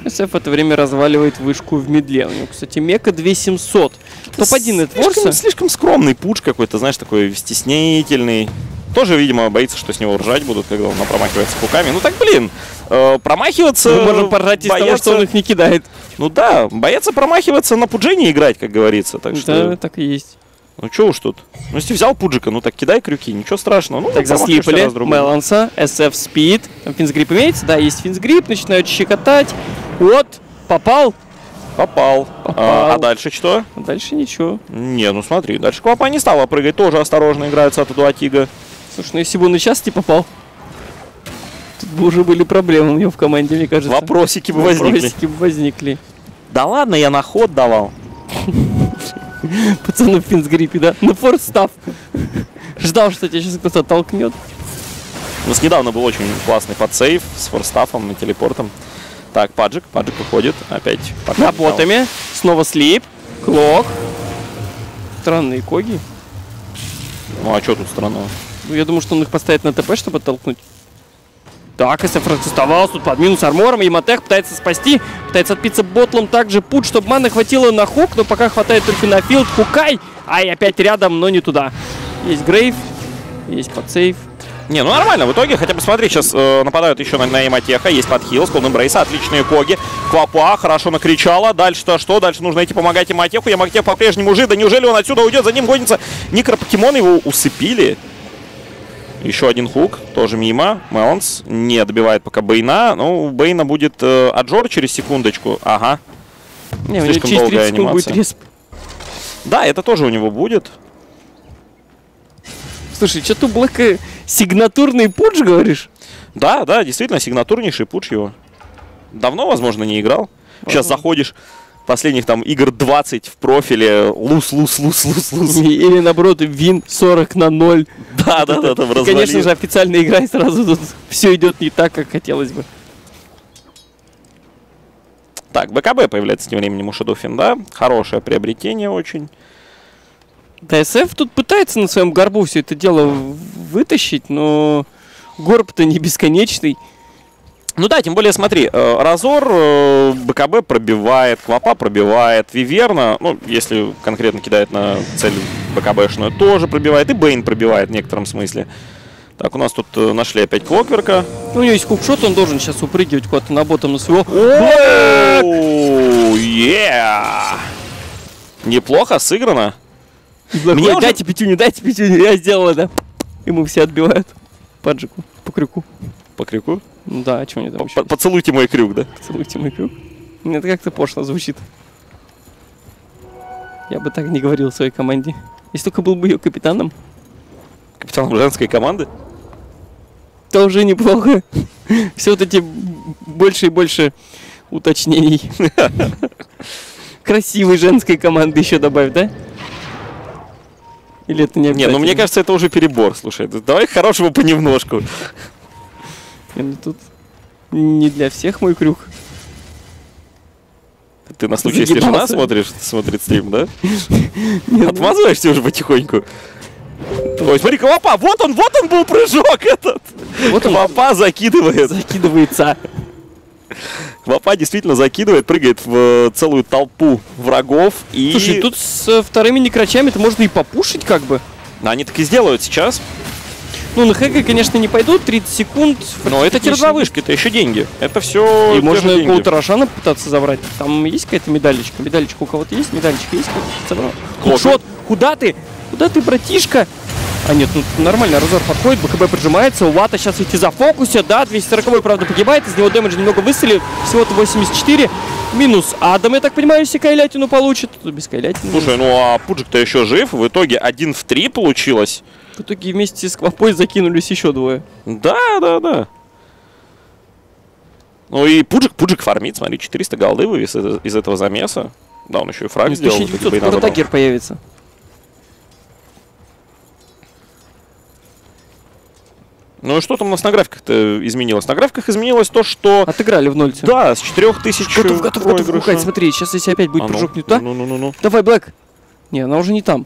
СФ в это время разваливает вышку в медле. У него, кстати, мека 2700. Топ-1 Слишком, Эдворса. слишком скромный пуч какой-то, знаешь, такой стеснительный. Тоже, видимо, боится, что с него ржать будут, когда он промахивается хуками. Ну так, блин, э, промахиваться... Мы можем поржать из того, бояться- что он их не кидает. Ну да, бояться промахиваться на пудже не играть, как говорится. Так что... Да, так и есть. Ну что уж тут. Ну если взял Пуджика, ну так кидай крюки, ничего страшного. Ну, Так, заслипали. Меланса, SF Speed. Там финсгрип имеется? Да, есть финсгрип, начинают щекотать. Вот, попал. Попал. А, а дальше что? Дальше ничего. Не, ну смотри, дальше Квапа не стала прыгать, тоже осторожно играется от Эдуатига. Слушай, ну если бы он и сейчас не попал, уже были проблемы у него в команде, мне кажется. Вопросики бы возникли. Вопросики бы возникли. Да ладно, я на ход давал. Пацаны в финсгрипе, да? На форстав. Ждал, что тебя сейчас кто-то толкнет. У нас недавно был очень классный подсейв с форстафом и телепортом. Так, Паджик, Паджик выходит. Опять. пока На ботами. Снова слип. Клок. Странные коги. Ну а что тут странного? Ну, я думаю, что он их поставит на ТП, чтобы оттолкнуть. Так, СФ оставался тут под минус армором. Яматех пытается спасти. Пытается отпиться ботлом. Также путь, чтобы маны хватило на хук. Но пока хватает только на филд. Хукай. Ай, опять рядом, но не туда. Есть грейв. Есть подсейв. Не, ну нормально, в итоге, хотя бы смотри, сейчас э, нападают еще на, на Яматеха, есть подхил, скол Эмбрейса, отличные коги. Квапа хорошо накричала, дальше-то что? Дальше нужно идти помогать Яматеху, Яматех по-прежнему жив, да неужели он отсюда уйдет, за ним гонится Никропокемон, его усыпили. Еще один хук, тоже мимо. Меланс не добивает пока Бейна. Ну, у Бейна будет э, Аджор через секундочку. Ага. Не, у него Слишком долгая 30 секунд будет анимация. респ. Да, это тоже у него будет. Слушай, что-то у Блэка сигнатурный пудж, говоришь? Да, да, действительно, сигнатурнейший пуч его. Давно, возможно, не играл. Сейчас заходишь, последних там игр 20 в профиле, лус, лус, лус, лус, лус. Или наоборот, вин 40 на 0. Да, да, да, там И, Конечно же, официальная игра, и сразу тут все идет не так, как хотелось бы. Так, БКБ появляется тем временем у Shadow да? Хорошее приобретение очень. ТСФ тут пытается на своем горбу все это дело вытащить, но горб-то не бесконечный. Ну да, тем более, смотри, э, Разор э, БКБ пробивает, Квапа пробивает, Виверна, ну, если конкретно кидает на цель БКБшную, тоже пробивает, и Бейн пробивает в некотором смысле. Так, у нас тут э, нашли опять Клокверка. Ну, у него есть хукшот, он должен сейчас упрыгивать куда-то на ботом на своего. Yeah! Неплохо сыграно. Мне Дайте пятюню, дайте пятюню, я сделал это. Ему все отбивают. По джику, по крюку. По крюку. Да, а что мне там еще? Поцелуйте мой крюк, да? Поцелуйте мой крюк. Это как-то пошло звучит. Я бы так не говорил своей команде. Если только был бы ее капитаном, Капитаном женской команды. то уже неплохо. Все вот эти больше и больше уточнений. Красивой женской команды еще добавь, да? Или это не Не, ну мне кажется, это уже перебор. Слушай, да давай хорошего понемножку. Не, ну тут не для всех мой крюк. Ты на случай, если жена Загибался. смотришь, смотрит стрим, да? Ну, Отмазываешься уже потихоньку. Ой, смотри, Квапа, вот он, вот он был прыжок этот. Вот Квапа закидывает. закидывается. Квапа действительно закидывает, прыгает в э, целую толпу врагов. И Слушай, тут с вторыми некрачами-то можно и попушить как бы. они так и сделают сейчас. Ну, на хэга, конечно, не пойдут, 30 секунд. Но это фактически терзовышки, это еще деньги. Это все И можно какого-то Рошана попытаться забрать. Там есть какая-то медалечка? Медалечка у кого-то есть? Медалечка есть? Забрал. Худшот! Куда ты? Куда ты, братишка? А нет, ну нормально, Разор подходит, БКБ прижимается, у Вата сейчас идти за фокусе, да, 240 правда, погибает, из него дэмэдж немного выстрелил, всего-то 84, минус Адам, я так понимаю, если Кайлятину получит, без Кайлятина. Слушай, ну а Пуджик-то еще жив. В итоге один в три получилось. В итоге вместе с Квапой закинулись еще двое. Да, да, да. Ну и Пуджик, Пуджик фармит, смотри, 400 голды вывез из, из этого замеса. Да, он еще и фраг сделал. 1900, вроде бы и скоро. Тагер появится. Ну и что там у нас на графиках-то изменилось? На графиках изменилось то, что... Отыграли в нольте. Да, с 4000 Готов, готов, готов пукать. Смотри, сейчас если опять будет А ну, прыжок не туда. Ну, ну, ну, ну. Давай, Блэк. Не, она уже не там.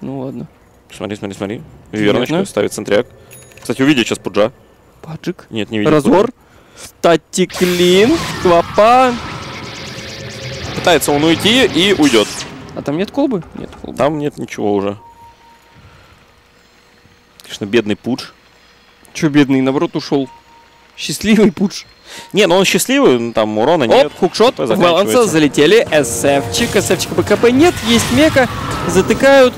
Ну ладно. Смотри, смотри, смотри. Верночка, Понятно. ставит центряк. Кстати, увидел сейчас Пуджа. Паджик. Нет, не видел. Разор. Статиклин. Квапа. Пытается он уйти и уйдет. А там нет колбы? Нет колбы. Там нет ничего уже. Конечно, бедный Пудж. Че, бедный, наоборот, ушел. Счастливый пудж. Не, ну он счастливый, ну, там урона нет. Оп, хукшот, в баланса залетели. СФчик, СФчика БКП нет, есть мека. Затыкают.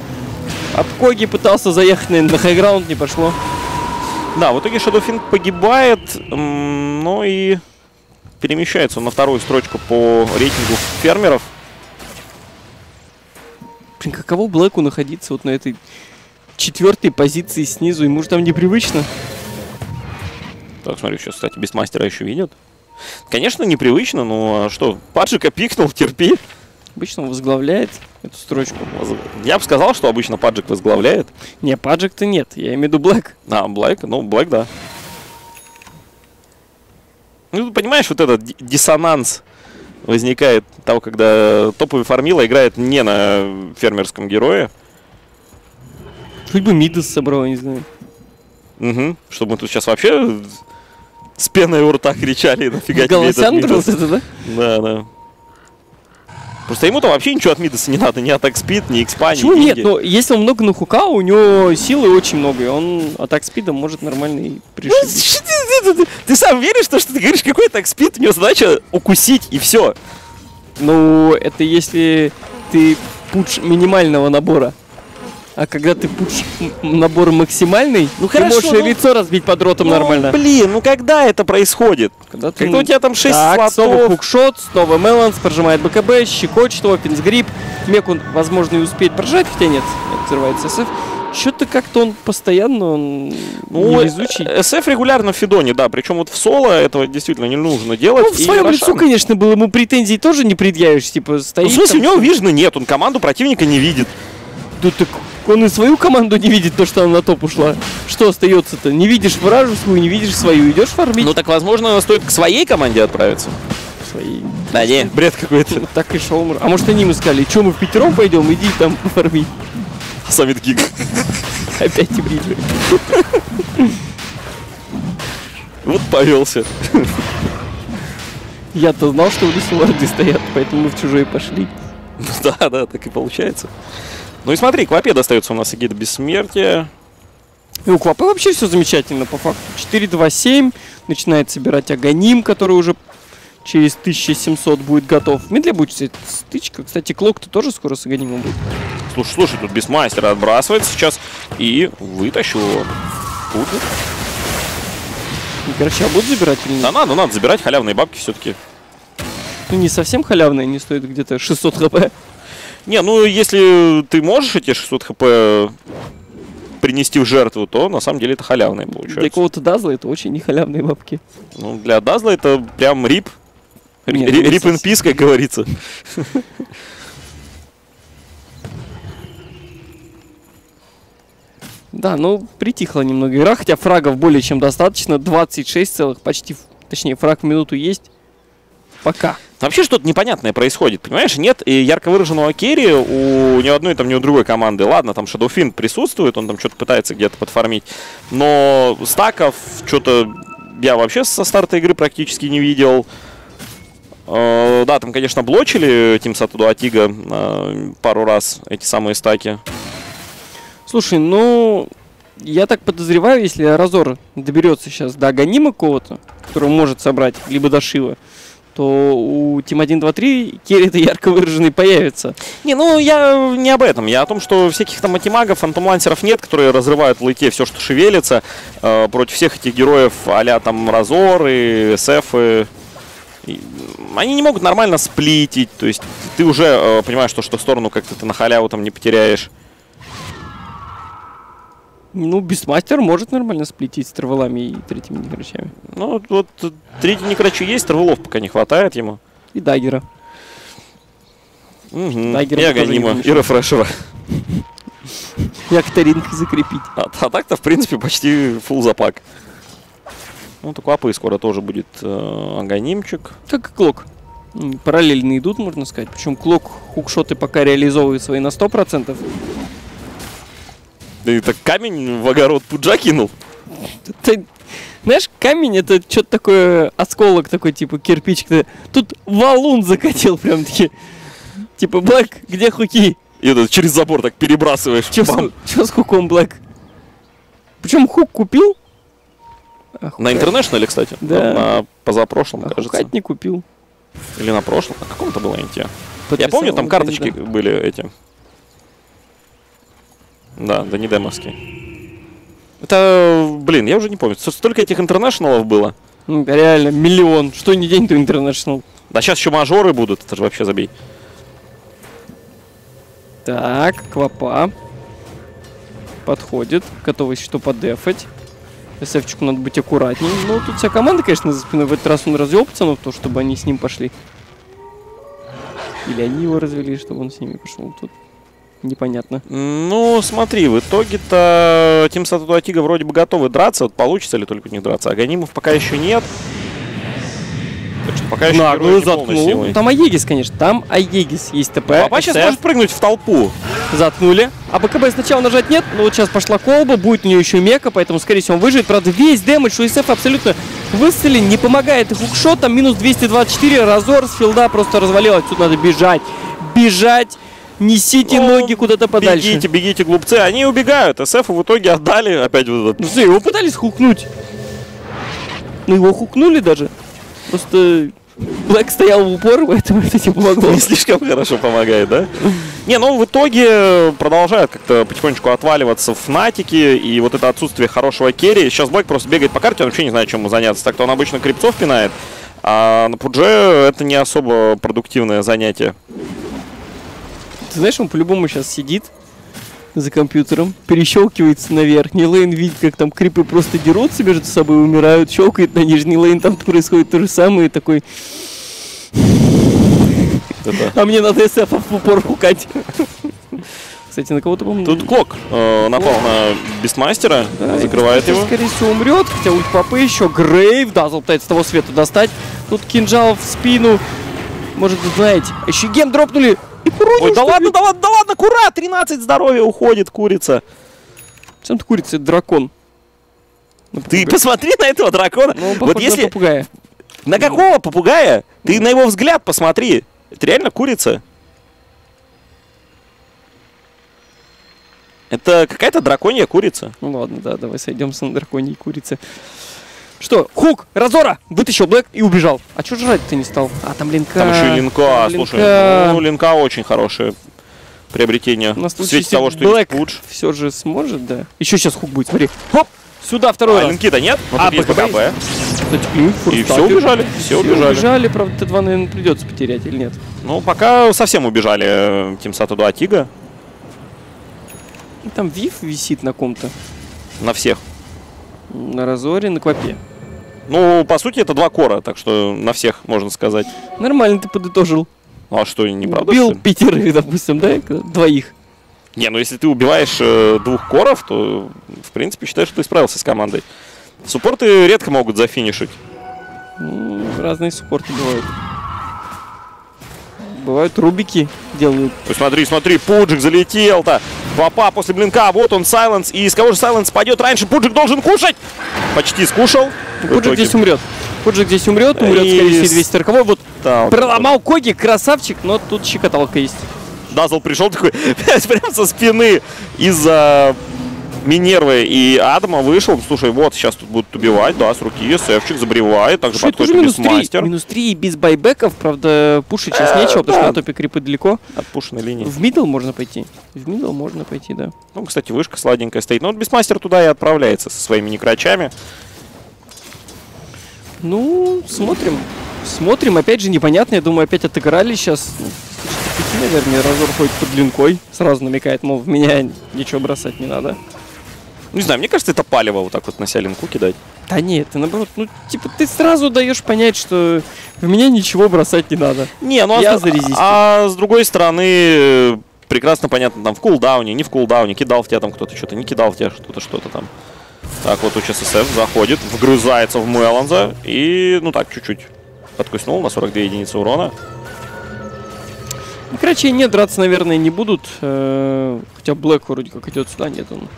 От Коги пытался заехать на, на хайграунд, не пошло. Да, в итоге Shadowfin погибает, м, ну и перемещается он на вторую строчку по рейтингу фермеров. Блин, каково Блэку находиться вот на этой четвертой позиции снизу? Ему же там непривычно. Так, смотри, сейчас, кстати, без мастера еще видят. Конечно, непривычно, но что, Паджика пикнул, терпи. Обычно он возглавляет эту строчку. Я бы сказал, что обычно Паджик возглавляет. Не, Паджик-то нет, я имею в виду Блэк. А, Блэк, ну, Блэк, да. Ну, ты понимаешь, вот этот ди- диссонанс возникает того, когда топовый фармила играет не на фермерском герое. Хоть бы Мидас собрал, не знаю. Угу. Чтобы мы тут сейчас вообще с пеной у рта кричали, нафига тебе этот Мидас. это, да? Да, да. Просто ему-то вообще ничего от Мидаса не надо, ни атак спид, ни экспа, ни Почему нет? деньги. Ну, если он много на хука, у него силы очень много, и он атак спидом может нормально и Ну, пришить. что ты, сам веришь, в то, что ты говоришь, какой атак спид, у него задача укусить, и все. Ну, это если ты пуч минимального набора. А когда ты пуч м- набор максимальный, Ну, ты хорошо, можешь ну- лицо разбить под ротом Ну, нормально. блин, ну когда это происходит? Когда, ты- Когда у тебя там 6 Так, снова слотов. хукшот, снова Меланс, прожимает БКБ, щекочет его, пинсгрип. Меку, возможно, и успеет прожать, хотя нет, взрывается СФ. Что-то как-то он постоянно он Ну, невезучий. э, СФ регулярно в Фидоне, да, причем вот в соло этого действительно не нужно делать. Ну, в своем Рошан- лицу, конечно, было ему претензий тоже не предъявишь, типа, Ну, стоит в смысле, у там- него вижена нет, он команду противника не видит. Да так он и свою команду не видит, то, что она на топ ушла. Что остается-то? Не видишь вражескую, не видишь свою, идешь фармить Ну так, возможно, стоит к своей команде отправиться. свои. Да не, бред какой-то. Так и шел. А может они ему сказали, что мы в пятером пойдем, иди там пофарми. Саммит гиг. Опять гибриды. Вот повелся. Я-то знал, что в лесу лорды стоят, поэтому мы в чужие пошли. Да, да, так и получается. Ну и смотри, к Вапе достается у нас Эгида Бессмертия. И у Квапы вообще все замечательно, по факту. 4-2-7, начинает собирать Аганим, который уже через 1700 будет готов. В медле будет кстати, стычка. Кстати, Клок-то тоже скоро с Аганимом будет. Слушай, слушай, тут Бессмастера отбрасывает сейчас и вытащил его. Путник. Короче, а будут забирать или нет? Да надо, надо забирать халявные бабки все-таки. Ну, не совсем халявные, они стоят где-то 600 хп. Не, ну если ты можешь эти 600 хп принести в жертву, то на самом деле это халявные Для получается. кого-то Дазла это очень не халявные бабки. Ну, для Дазла это прям рип. Ну, Рип in peace, как говорится. Да, ну, притихла немного игра, хотя фрагов более чем достаточно. 26 целых, почти, точнее, фраг в минуту есть. Пока. Вообще что-то непонятное происходит, понимаешь? Нет ярко выраженного керри у ни одной там, ни у другой команды. Ладно, там Shadowfin присутствует, он там что-то пытается где-то подфармить. Но стаков что-то я вообще со старта игры практически не видел. Э, да, там, конечно, блочили Тим Сатуду Атига пару раз эти самые стаки. Слушай, ну, я так подозреваю, если Разор доберется сейчас до Аганима кого-то, который может собрать, либо до Шива, то у Тим 1, 2, 3 керри это ярко выраженный появится. Не, ну я не об этом. Я о том, что всяких там матимагов, фантомлансеров нет, которые разрывают в лейте все, что шевелится. э, против всех этих героев а там Разоры, СФы. И, м, Они не могут нормально сплитить. То есть ты уже э, понимаешь, что, что сторону как-то ты на халяву там не потеряешь. Ну, Бестмастер может нормально сплетить с травелами и третьими некрачами. Ну, вот, третий некрачу есть, Травелов пока не хватает ему. И Даггера. Угу. Даггер И не и Рефрешера. И закрепить. А, а так-то, в принципе, почти фул запак. Ну, так лапы скоро тоже будет э, Аганимчик. Как и Клок. Параллельно идут, можно сказать. Причем Клок хукшоты пока реализовывает свои на 100%. Да это камень в огород Пуджа кинул. Ты- знаешь, камень это что-то такое, осколок такой, типа кирпичик. ты- Тут валун закатил прям таки. Типа, Блэк, где хуки? И это через забор так перебрасываешь. Че с, чё с хуком, Блэк? Причем хук купил? А На хукать- интернешнале, кстати. Да. На позапрошлом, а кажется. хукать не купил. Или на прошлом. На каком-то было. Я Подписал помню, там на карточки календарь. были эти. Да, да не демовский. Это, блин, я уже не помню. Столько этих интернешналов было. Ну, реально, миллион. Что не день, то интернешнл. Да сейчас еще мажоры будут, это же вообще забей. Так, Квапа. Подходит. Готовый что подефать. СФчику надо быть аккуратней. Ну, тут вся команда, конечно, за спиной. В этот раз он развел пацанов, то, чтобы они с ним пошли. Или они его развели, чтобы он с ними пошел. Тут непонятно. Ну, смотри, в итоге-то Тим Сатуатига вроде бы готовы драться. Вот получится ли только у них драться? Аганимов пока еще нет. Так что пока еще Наглую не полной заткнул. Ну, Там Аегис, конечно. Там Аегис есть ТП. Папа сейчас может прыгнуть в толпу. Заткнули. А БКБ сначала нажать нет, но вот сейчас пошла колба, будет у нее еще мека, поэтому, скорее всего, он выживет. Правда, весь дэмэдж у СФ абсолютно выстрелен, не помогает. И хукшот, там минус 224, разор с филда просто развалил. Отсюда надо бежать. Бежать. Несите Ну, ноги куда-то подальше. Бегите, бегите, глупцы. Они убегают. СФ в итоге отдали опять вот этот Ну, его пытались хукнуть. Ну, его хукнули даже. Просто Блэк стоял в упор, поэтому это не помогло. не слишком хорошо помогает, да? Не, ну в итоге продолжают как-то потихонечку отваливаться фнатики, и вот это отсутствие хорошего carry. Сейчас Блэк просто бегает по карте, он вообще не знает, чем ему заняться. Так-то он обычно крипцов пинает, а на Пудже это не особо продуктивное занятие. Ты знаешь, он по-любому сейчас сидит за компьютером, перещелкивается на верхний lane, видит, как там крипы просто дерутся между собой, умирают, щелкает на нижний lane, там происходит то же самое, такой, а мне надо СФ в упор хукать. Кстати, на кого-то, по-моему... Тут Клок э, напал на Бестмастера, Да, закрывает его. скорее всего, умрет, хотя ульт попы еще. Грейв, Дазл пытается того света достать. Тут кинжал в спину. Может, знаете. Еще ген дропнули. И Куруню, Ой, да что ли? ладно, да ладно, да ладно, кура! 13 здоровья уходит, курица. Сам ты курица, это дракон. Ну, Ты посмотри на этого дракона. Ну, вот похож на если... попугая. На какого попугая? Ты на его взгляд посмотри. Это реально курица. Это какая-то драконья курица. Ну ладно, да, давай сойдемся на драконьей курице. Что? Хук! Разора! Вытащил Блэк и убежал. А чё жрать ты не стал? А, там линка. Там еще и линка. Там Слушай, линка. ну линка очень хорошее приобретение. На В свете того, что Блэк есть пудж. все же сможет, да. Еще сейчас хук будет, смотри. Хоп! Сюда второй А раз. линки-то нет? Вот А, тут есть БКБ БКБ. Кстати, клюнуть, И все убежали. Все Все убежали. убежали, правда, Т2, наверное, придется потерять или нет. Ну, пока совсем убежали э, Тим Сату 2 Тига. И Там Вив висит на ком-то. На всех. На Разоре, на Квапе. Ну, по сути, это два кора, так что на всех, можно сказать. Нормально ты подытожил. А что, неправда? Убил пятерых, допустим, да? Двоих. Не, ну если ты убиваешь э, двух коров, то, в принципе, считаешь, что ты справился с командой. Суппорты редко могут зафинишить. Ну, разные суппорты бывают. Бывают рубики делают. Ой, смотри, смотри, Пуджик залетел-то. Папа после блинка, вот он, Сайленс. И из кого же Сайленс пойдет раньше? Пуджик должен кушать. Почти скушал. В Пуджик здесь умрет. Пуджик здесь умрет, умрет, И скорее всего, с- 240 Вот Да, вот проломал Коги, красавчик, но тут щекоталка есть. Дазл пришел такой, прям со спины из-за Минервы и Адама вышел. Слушай, вот, сейчас тут будут убивать, да, с руки. Севчик забревает, также Слушай, подходит минус 3. Бисмастер. Минус 3 и без байбеков, правда, пушить сейчас Э, нечего, потому что на топе крипы далеко. От пушной линии. В мидл можно пойти. В мидл можно пойти, да. Ну, кстати, вышка сладенькая стоит. Ну, вот Бисмастер туда и отправляется со своими некрачами. Ну, смотрим. Смотрим, опять же, непонятно. Я думаю, опять отыграли сейчас. Ну, какие, наверное, разор ходит под линкой. Сразу намекает, мол, в меня ничего бросать не надо. Ну, Не знаю, мне кажется, это палево вот так вот на сялинку кидать. Да нет, ты наоборот, ну, типа, ты сразу даешь понять, что в меня ничего бросать не надо. Не, ну а, Я с- зарезистил. а с другой стороны, прекрасно понятно, там в кулдауне, не в кулдауне, кидал в тебя там кто-то что-то, не кидал в тебя что-то, что-то там. Так, вот у ЧССФ заходит, вгрызается в Меланза и, ну так, чуть-чуть подкуснул на 42 единицы урона. Ну, Короче, нет, драться, наверное, не будут. Э, Хотя Блэк вроде как идет сюда, нет, он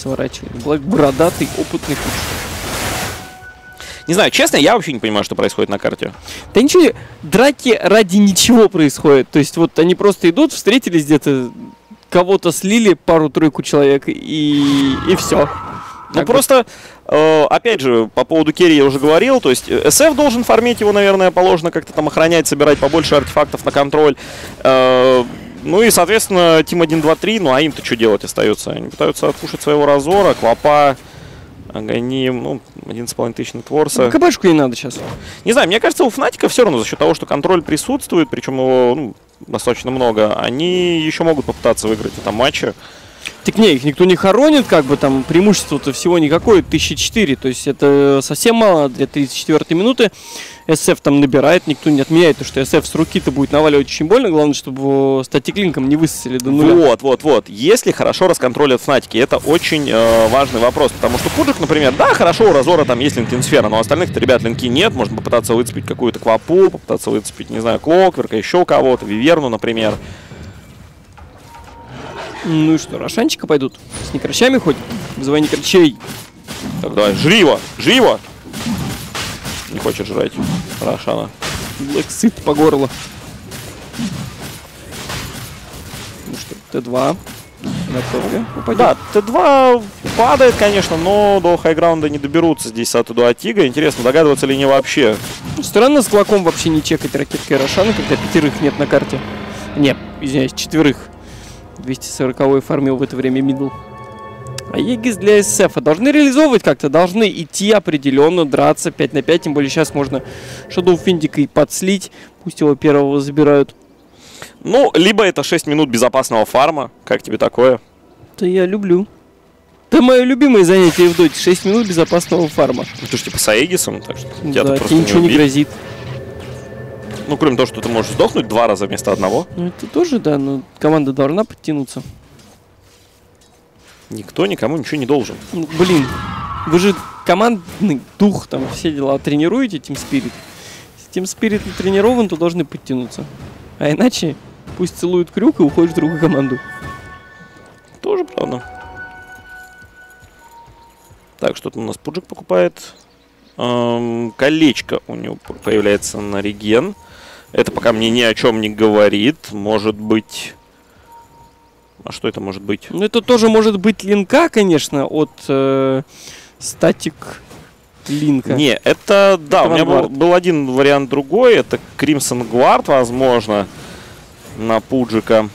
сворачивает. Блэк бородатый, опытный куш. Не знаю, честно, я вообще не понимаю, что происходит на карте. Да ничего, драки ради ничего происходят. То есть вот они просто идут, встретились где-то, кого-то слили, пару-тройку человек, и, и все. Ну просто, э, опять же, по поводу керри я уже говорил, то есть э, SF должен фармить его, наверное, положено как-то там охранять, собирать побольше артефактов на контроль. Э, Ну и, соответственно, Тим 1, 2, 3, ну а им-то что делать остается? Они пытаются откушать своего разора, Квапа, Аганим, ну, 11,5 тысяч на Творса. КБшку не надо сейчас. Не знаю, мне кажется, у Фнатика все равно за счет того, что контроль присутствует, причем его ну, достаточно много, они еще могут попытаться выиграть в этом матче. Так не, их никто не хоронит, как бы там преимущество-то всего никакое, 1004, то есть это совсем мало для 34 минуты. СФ там набирает, никто не отменяет, то что СФ с руки-то будет наваливать очень больно, главное, чтобы его статиклинком не высосали до нуля. Вот, вот, вот. Если хорошо расконтролят Фнатики, это очень э, важный вопрос, потому что Пуджик, например, да, хорошо, у Разора там есть линкинсфера, но у остальных-то, ребят, линки нет, можно попытаться выцепить какую-то квапу, попытаться выцепить, не знаю, Клокверка, еще кого-то, Виверну, например. Ну и что, Рошанчика пойдут? С некращами хоть? Вызывай некрачей. Так, давай, жри его, жри его! Не хочет жрать Рошана. Блэк сыт по горло. Ну что, Т2. Готовы? Упадет. Да, Т2 падает, конечно, но до хайграунда не доберутся здесь от Эдуатига. Интересно, догадываться ли не вообще. Странно с Клаком вообще не чекать ракеткой Рошана, когда пятерых нет на карте. Нет, извиняюсь, четверых. 240 фармил в это время мидл. А Егис для СФ должны реализовывать как-то, должны идти определенно, драться 5 на 5, тем более сейчас можно Shadow Финдика и подслить, пусть его первого забирают. Ну, либо это 6 минут безопасного фарма, как тебе такое? Это я люблю. Это мое любимое занятие в доте, 6 минут безопасного фарма. Ну, ты же типа с Аегисом, так что тебя Да, просто тебе ничего не убить. грозит. Ну, кроме того, что ты можешь сдохнуть два раза вместо одного. Ну это тоже, да, но команда должна подтянуться. Никто никому ничего не должен. Ну, блин, вы же командный дух, там все дела тренируете, Team Spirit. Если Team Spirit не тренирован, то должны подтянуться. А иначе пусть целуют крюк и уходят в другую команду. Тоже правда. Так, что-то у нас Пуджик покупает. Эм, колечко у него появляется на реген. Это пока мне ни о чем не говорит. Может быть... А что это может быть? Ну это тоже может быть линка, конечно, от э, статик линка. Не, это, да, Это у меня был, был один вариант другой. Это Crimson Guard, возможно, на Пуджика.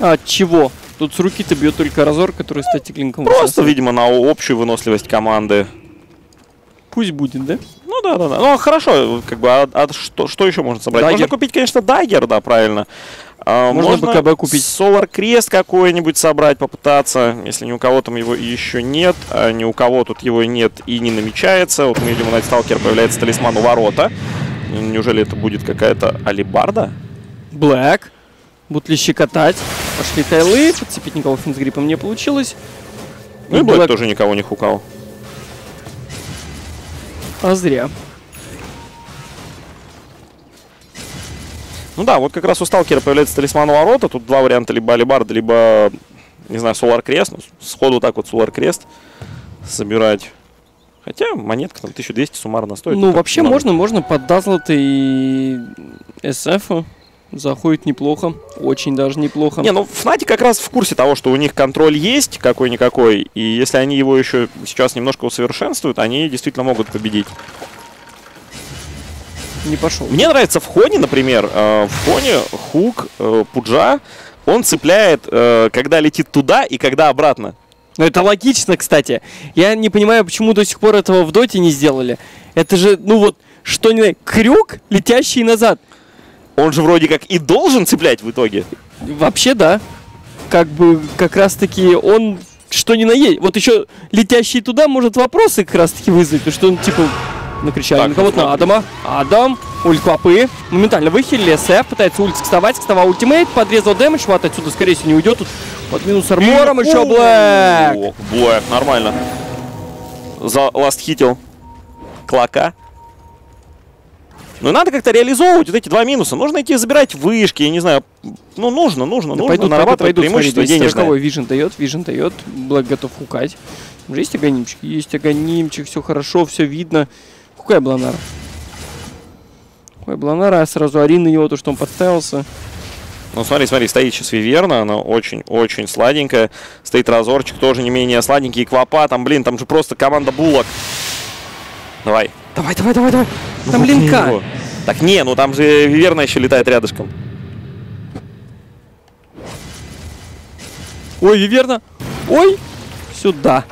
А от чего? Тут с руки-то бьет только разор, который статик линком Просто, высасывает. видимо, на общую выносливость команды. Пусть будет, да? Ну да, да, да. Ну хорошо, как бы, а, а что, что еще можно собрать? Dagger. Можно купить, конечно, dagger, да, правильно. А, Можно БКБ купить. Solar Crest какой-нибудь собрать, попытаться, если ни у кого там его еще нет, а ни у кого тут его нет и не намечается. Вот мы видим, у Найтсталкера появляется талисман уворота. Неужели это будет какая-то алибарда? Блэк. Будут ли щекотать? Пошли кайлы. Подцепить никого финсгриппом не получилось. Ну и И Блэк Блэк- тоже никого не хукал. А зря. Ну да, вот как раз у Сталкера появляется талисман у ворота. Тут два варианта, либо алибарда, либо, не знаю, Solar Крест. Ну, сходу так вот Solar Крест собирать. Хотя монетка там 1200 суммарно стоит. ну, вообще много. можно, можно под Дазлота и SF заходит неплохо. Очень даже неплохо. Не, ну Фнати как раз в курсе того, что у них контроль есть какой-никакой, и если они его еще сейчас немножко усовершенствуют, они действительно могут победить. Не пошел. Мне нравится в Хоне, например, э, в Хоне хук э, Пуджа, он цепляет, э, когда летит туда и когда обратно. Ну, это логично, кстати. Я не понимаю, почему до сих пор этого в доте не сделали. Это же, ну вот, что не крюк, летящий назад. Он же вроде как и должен цеплять в итоге. Вообще, да. Как бы, как раз-таки он что ни на есть. Вот еще летящий туда может вопросы как раз-таки вызвать, потому что он, типа, накричали Так, на кого-то ну, на Адама. Адам, ульт клопы. Моментально выхилили, СФ пытается улиц вставать, кстава ультимейт, подрезал дэмэдж, вот отсюда, скорее всего, не уйдет. Тут под минус армором еще Блэк. Блэк, нормально. За ласт хитил Клака. Ну надо как-то реализовывать вот эти два минуса. Нужно идти забирать вышки, я не знаю. Ну, нужно, нужно, Да нужно пойдут, нарабатывать пойдут, смотри, преимущество денежное. 240 вижен дает, вижен дает, Блэк готов хукать. Уже есть аганимчик? Есть аганимчик, все хорошо, все видно. Хукай Бланара. Хукай Бланара, сразу Арин на него, то, что он подставился. Ну, смотри, смотри, стоит сейчас Виверна, она очень-очень сладенькая. Стоит Разорчик, тоже не менее сладенький. И Квапа, там, блин, там же просто команда булок. Давай. Давай, давай, давай, давай. Ну, Там линка. него. Так не, ну там же Виверна еще летает рядышком. Ой, верно. Ой, сюда.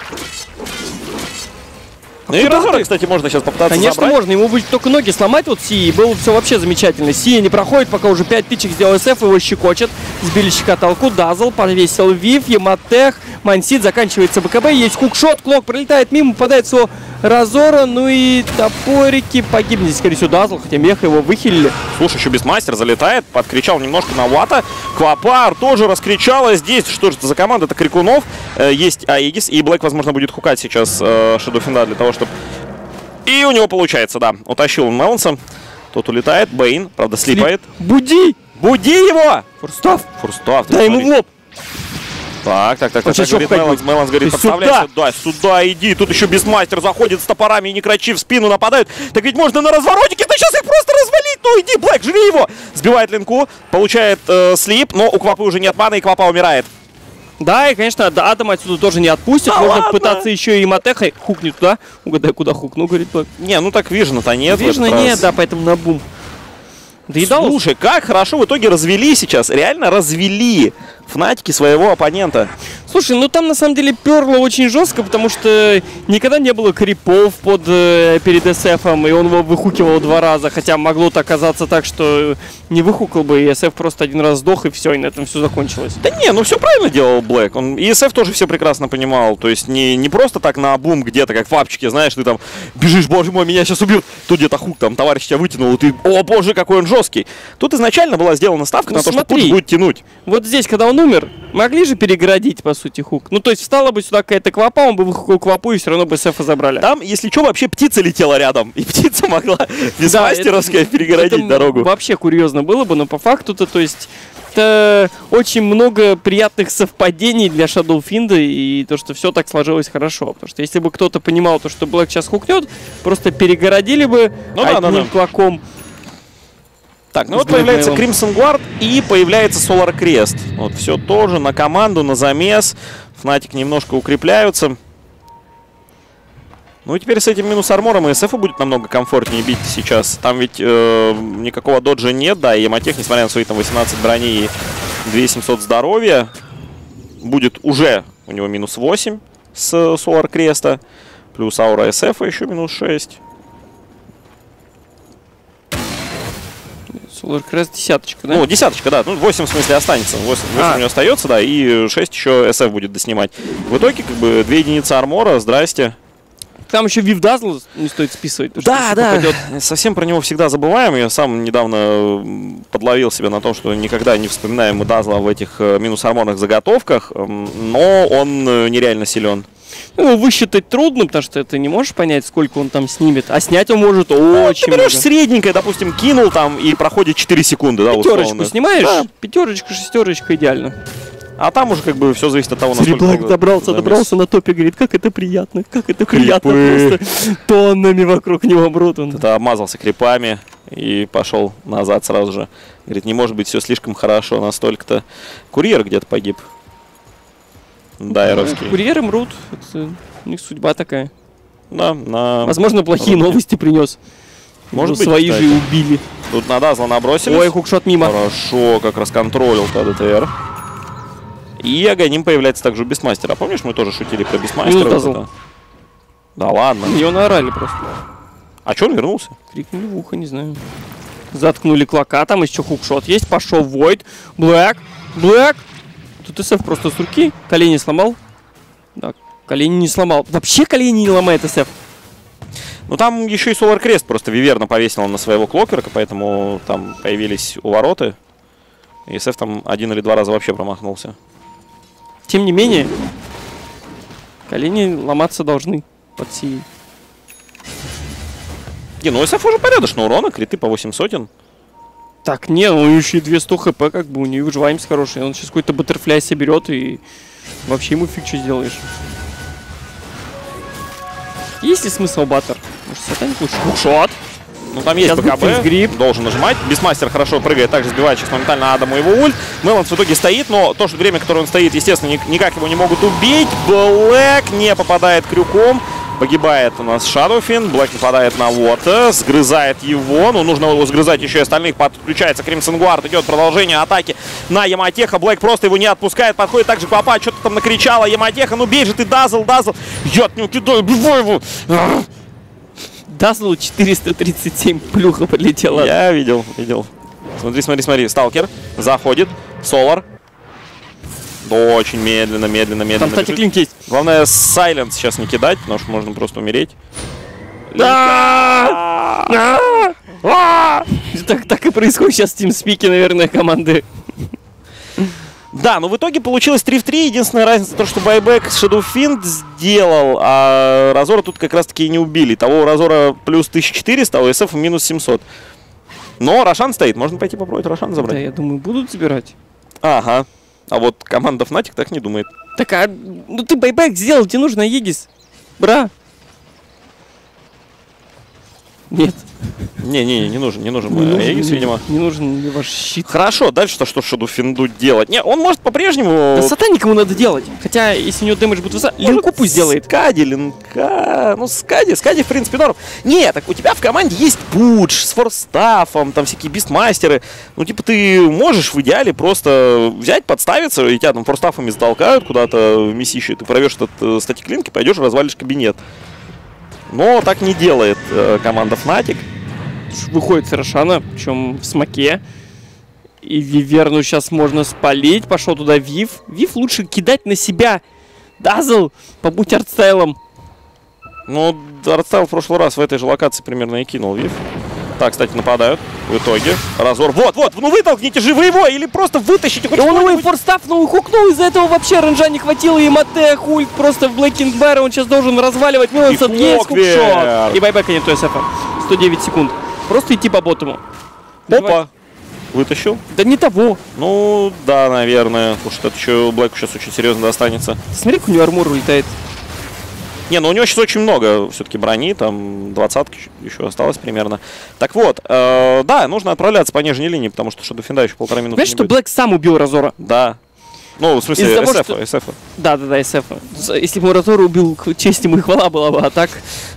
Ну и разоры, кстати, можно сейчас попытаться Конечно, забрать. можно. Ему будет только ноги сломать вот Си, и было все вообще замечательно. Си не проходит, пока уже 5 тычек сделал СФ, его щекочет. Сбили щекоталку, Дазл, повесил Вив, Ематех, Мансит, заканчивается БКБ, есть хукшот, Клок пролетает мимо, попадает в Разора, ну и топорики погибнет, скорее всего, Дазл, хотя меха его выхилили. Слушай, еще Бисмастер залетает, подкричал немножко на Вата. Квапар тоже раскричала здесь. Что же это за команда? Это Крикунов. Э, есть Аигис. И Блэк, возможно, будет хукать сейчас э, для того, чтобы... И у него получается, да. Утащил он Меланса. Тот улетает. Бейн, правда, слипает. Буди! Буди его! Фурстав! Фурстав. Дай ему в лоб! Так, так, так, Он так, говорит Меланс. будет. Меланс говорит, Ты подставляйся. Да, сюда иди. Тут еще Бисмастер заходит с топорами и не крачи в спину нападают. Так ведь можно на разворотике, да сейчас их просто развалить. Ну иди, Блэк, жри его. Сбивает линку, получает э, слип, но у Квапы уже нет маны, и Квапа умирает. Да, и, конечно, да, Адам отсюда тоже не отпустит. Да Можно ладно? пытаться еще и Матеха хукнуть туда. Угадай, куда хукну, говорит Блэк. Не, ну так Вижена-то нет. в Вижно этот нет, раз. да, поэтому на бум. Да и. Слушай, как хорошо в итоге развели сейчас. Реально развели фнатики своего оппонента. Слушай, ну там на самом деле перло очень жестко, потому что никогда не было крипов под э, перед СФом, и он его выхукивал два раза, хотя могло-то оказаться так, что не выхукал бы, и СФ просто один раз сдох, и все, и на этом все закончилось. Да не, ну все правильно делал Блэк. Он и СФ тоже все прекрасно понимал. То есть не, не просто так на бум где-то, как в апчике, знаешь, ты там бежишь, боже мой, меня сейчас убьют. Тут где-то хук, там товарищ тебя вытянул, и ты, о боже, какой он жесткий. Тут изначально была сделана ставка Ну на то, что смотри. путь будет тянуть. Вот здесь, когда он умер, могли же перегородить, по сути, хук. Ну, то есть встала бы сюда какая-то квапа, он бы выхукал квапу, и все равно бы СФа забрали. Там, если что, вообще птица летела рядом. И птица могла без Да, мастеровской это- перегородить это дорогу. Вообще курьезно было бы, но по факту-то, то есть, это очень много приятных совпадений для Shadowfind и то, что все так сложилось хорошо. Потому что если бы кто-то понимал то, что Блэк сейчас хукнет, просто перегородили бы Ну да, одним да, да. Так, ну вот появляется. Crimson Guard и появляется Solar Crest. Вот все тоже на команду, на замес. Фнатик немножко укрепляются. Ну и теперь с этим минус армором и СФ будет намного комфортнее бить сейчас. Там ведь э, никакого доджа нет, да, и Яматех, несмотря на свои там 18 брони и 2700 здоровья, будет уже у него минус 8 с Solar Креста. Плюс аура СФ еще минус 6. Solar Crest десяточка, да? Ну, десяточка, да. Ну, 8 в смысле останется. 8, 8 А. у него остается, да, и 6 еще SF будет доснимать. В итоге, как бы, 2 единицы армора, здрасте. Там еще Вив Дазл не стоит списывать. Да, да, попадет- совсем про него всегда забываем. Я сам недавно подловил себя на том, что никогда не вспоминаем Дазла в этих э, минус-арморных заготовках, но он э, нереально силен. Ну, высчитать трудно, потому что ты не можешь понять, сколько он там снимет. А снять он может Ну, очень ты берешь много. средненькое, допустим, кинул там и проходит 4 секунды, да, Пятерочку условно. снимаешь, Да. пятерочка, шестерочка, идеально. А там уже как бы все зависит от того, насколько... Среблак добрался, замес. добрался на топе, говорит, как это приятно, как это приятно Крипы. просто. Тоннами вокруг него брут он. Это обмазался крипами и пошел назад сразу же. Говорит, не может быть все слишком хорошо, настолько-то. Курьер где-то погиб. Дайровский. Курьеры мрут, это у них судьба такая. Да, на... Возможно, плохие Руки. новости принес. Может Его быть, свои кстати. же и убили. Тут на Дазла набросились. Ой, хукшот мимо. Хорошо, как расконтролил ТДТР. И Аганим появляется также у Бисмастера. Помнишь, мы тоже шутили про Бисмастера? Минус это? Да ладно. Его наорали просто. А что он вернулся? Крикнули в ухо, не знаю. Заткнули клока, там еще хукшот есть. Пошел Войд. Блэк. Блэк. Тут СФ просто с руки. Колени сломал. Да, колени не сломал. Вообще колени не ломает СФ. Ну там еще и Solar Крест просто Виверна повесил на своего клокерка, поэтому там появились увороты. И СФ там один или два раза вообще промахнулся. Тем не менее, колени ломаться должны под сией. Не, ну СФ уже порядочно урона, криты по 8 сотен. Так, не, у него еще и 200 хп, как бы, у и выживаемость хорошая. Он сейчас какой-то баттерфляй соберет и вообще ему фиг что сделаешь. Есть ли смысл баттер? Может, сатаник лучше? Хукшот. Ну там есть Сейчас БКБ, фейсгрип. должен нажимать. Бисмастер хорошо прыгает, также сбивает сейчас моментально Адаму его ульт. Меланс в итоге стоит, но то, что время, которое он стоит, естественно, ни- никак его не могут убить. Блэк не попадает крюком. Погибает у нас Шадофин. Блэк нападает на Вота. Сгрызает его. Ну, нужно его сгрызать еще и остальных. Подключается Кримсон Гуард. Идет продолжение атаки на Яматеха. Блэк просто его не отпускает. Подходит также Папа. Что-то там накричала Яматеха. Ну, бей же ты, Дазл, Дазл. Я него кидаю, убивай его. Дазлу 437 плюха полетела. Я видел, видел. Смотри, смотри, смотри. Сталкер заходит. Солар. Да, очень медленно, медленно, медленно. Там, кстати, клинк есть. Главное, сайленс сейчас не кидать, потому что можно просто умереть. Так, так и происходит сейчас в тимспике, наверное, команды. Да, но в итоге получилось 3 в 3. Единственная разница то, что байбек Shadow Fiend сделал, а Разора тут как раз таки и не убили. Того у Разора плюс 1400, а у SF минус 700. Но Рошан стоит, можно пойти попробовать Рошан Да, забрать. я думаю, будут забирать. Ага. А вот команда Fnatic так не думает. Так, а ну ты байбек сделал, тебе нужно Егис. Бра. Нет, не нужен, не нужен. не нужен, Аегис, не- видимо. Не нужен мне ваш щит. Хорошо, дальше-то что Shadow Fiend делать? Не, он может по-прежнему... Да сатаник ему надо делать. Хотя, если у него дэмэдж будет высокий, линку пусть сделает. Скади, линка. Ну, Скади, Скади, в принципе, норм. Не, так у тебя в команде есть Пудж с форстафом, там всякие бистмастеры. Ну, типа, ты можешь в идеале просто взять, подставиться, и тебя там форстафами затолкают куда-то в месище, ты провешь этот э, статик линк и пойдешь развалишь кабинет. Но так не делает э, команда Fnatic. Выходит с Рошана, причем в смоке. И Виверну сейчас можно спалить. Пошел туда Вив. Вив лучше кидать на себя. Дазл, побудь артстайлом. Ну, Артстайл в прошлый раз в этой же локации примерно и кинул Вив. Так, кстати, нападают. В итоге. Разор. Вот, вот, ну вытолкните же вы его, или просто вытащите хоть он его и что-нибудь. форстафнул, и хукнул, из-за этого вообще ренжа не хватило, и Мате хульт просто в Блэкинг Бэра, он сейчас должен разваливать Милансов, И есть хукшот. И байбека нет СФ. 109 секунд. Просто идти по ботому. Опа. Вытащил. Да не того. Ну, да, наверное. Потому что это еще Блэку сейчас очень серьезно достанется. Смотри, как у него армур улетает. Не, ну у него сейчас очень много все-таки брони, там двадцатки еще осталось примерно. Так вот, э, да, нужно отправляться по нижней линии, потому что что до финда еще полтора минуты Знаешь, что. Блэк сам убил Разора? Да. Ну, в смысле, того, SF, что- SF. Да, да, да, СФ. Если бы Разора убил, честь ему и хвала была бы, а так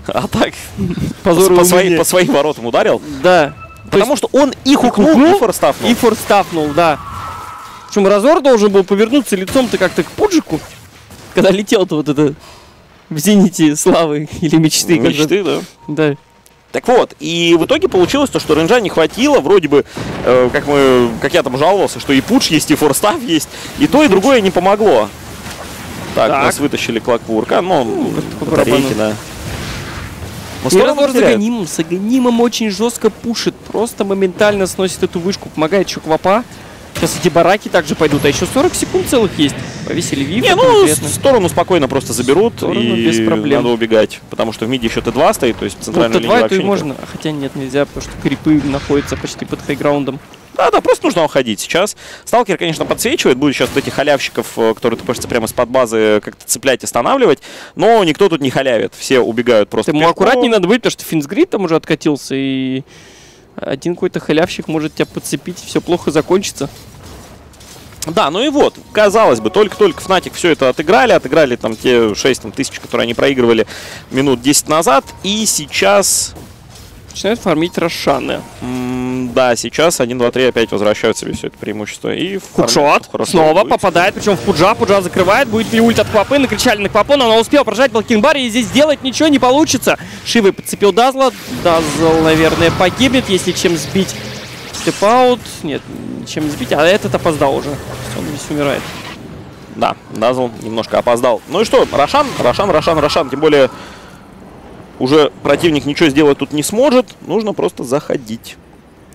А так, позор по, своим, по своим воротам ударил. Да. Потому что он и хукнул, хукнул, и форстафнул. И форстафнул, да. Причем Разор должен был повернуться лицом-то как-то к Пуджику, когда летел-то вот это в зените славы или мечты. Мечты, да. Да. Так вот, и в итоге получилось то, что рейнджа не хватило, вроде бы, э, как мы, как я там жаловался, что и пуш есть, и форстав есть, и то, и другое не помогло. Так, Так. нас вытащили клаквурка, ну, как-то по батарейки, да. Ну, И сторону Разор с. Аганимом. С Аганимом очень жестко пушит. Просто моментально сносит эту вышку. Помогает еще Квапа. Сейчас эти бараки также пойдут. А еще 40 секунд целых есть. Повесили Вив. Не, ну, конкретно. сторону спокойно просто заберут, сторону и без проблем. надо убегать, потому что в миде еще Т2 стоит, то есть Ну, центральную линию Т2 это вообще и никак. можно. Хотя нет, нельзя, потому что крипы находятся почти под хайграундом. Да, да, просто нужно уходить сейчас. Сталкер, конечно, подсвечивает, будет сейчас вот этих халявщиков, э, которые тупышатся прямо из-под базы, как-то цеплять, останавливать, но никто тут не халявит, все убегают просто Ему пешком. аккуратнее надо быть, потому что Финсгрид там уже откатился, и один какой-то халявщик может тебя подцепить, все плохо закончится. Да, ну и вот, казалось бы, только-только Fnatic все это отыграли, отыграли там те 6 там, тысяч, которые они проигрывали минут 10 назад, и сейчас, Начинают фармить Рошаны. м, да, сейчас 1, 2, 3 опять возвращают себе все это преимущество. И хорошо снова будет. попадает, причем в Пуджа. Пуджа закрывает, будет ли ульт от Квапы. Накричали на Квапу, но она успела прожать Балкинбар, и здесь сделать ничего не получится. Шивы подцепил Дазла. Дазл, наверное, погибнет, если чем сбить степаут. Нет, чем сбить, а этот опоздал уже. Он весь умирает. Да, Дазл немножко опоздал. Ну и что, Рошан, Рошан, Рошан, Рошан, тем более уже противник ничего сделать тут не сможет, нужно просто заходить.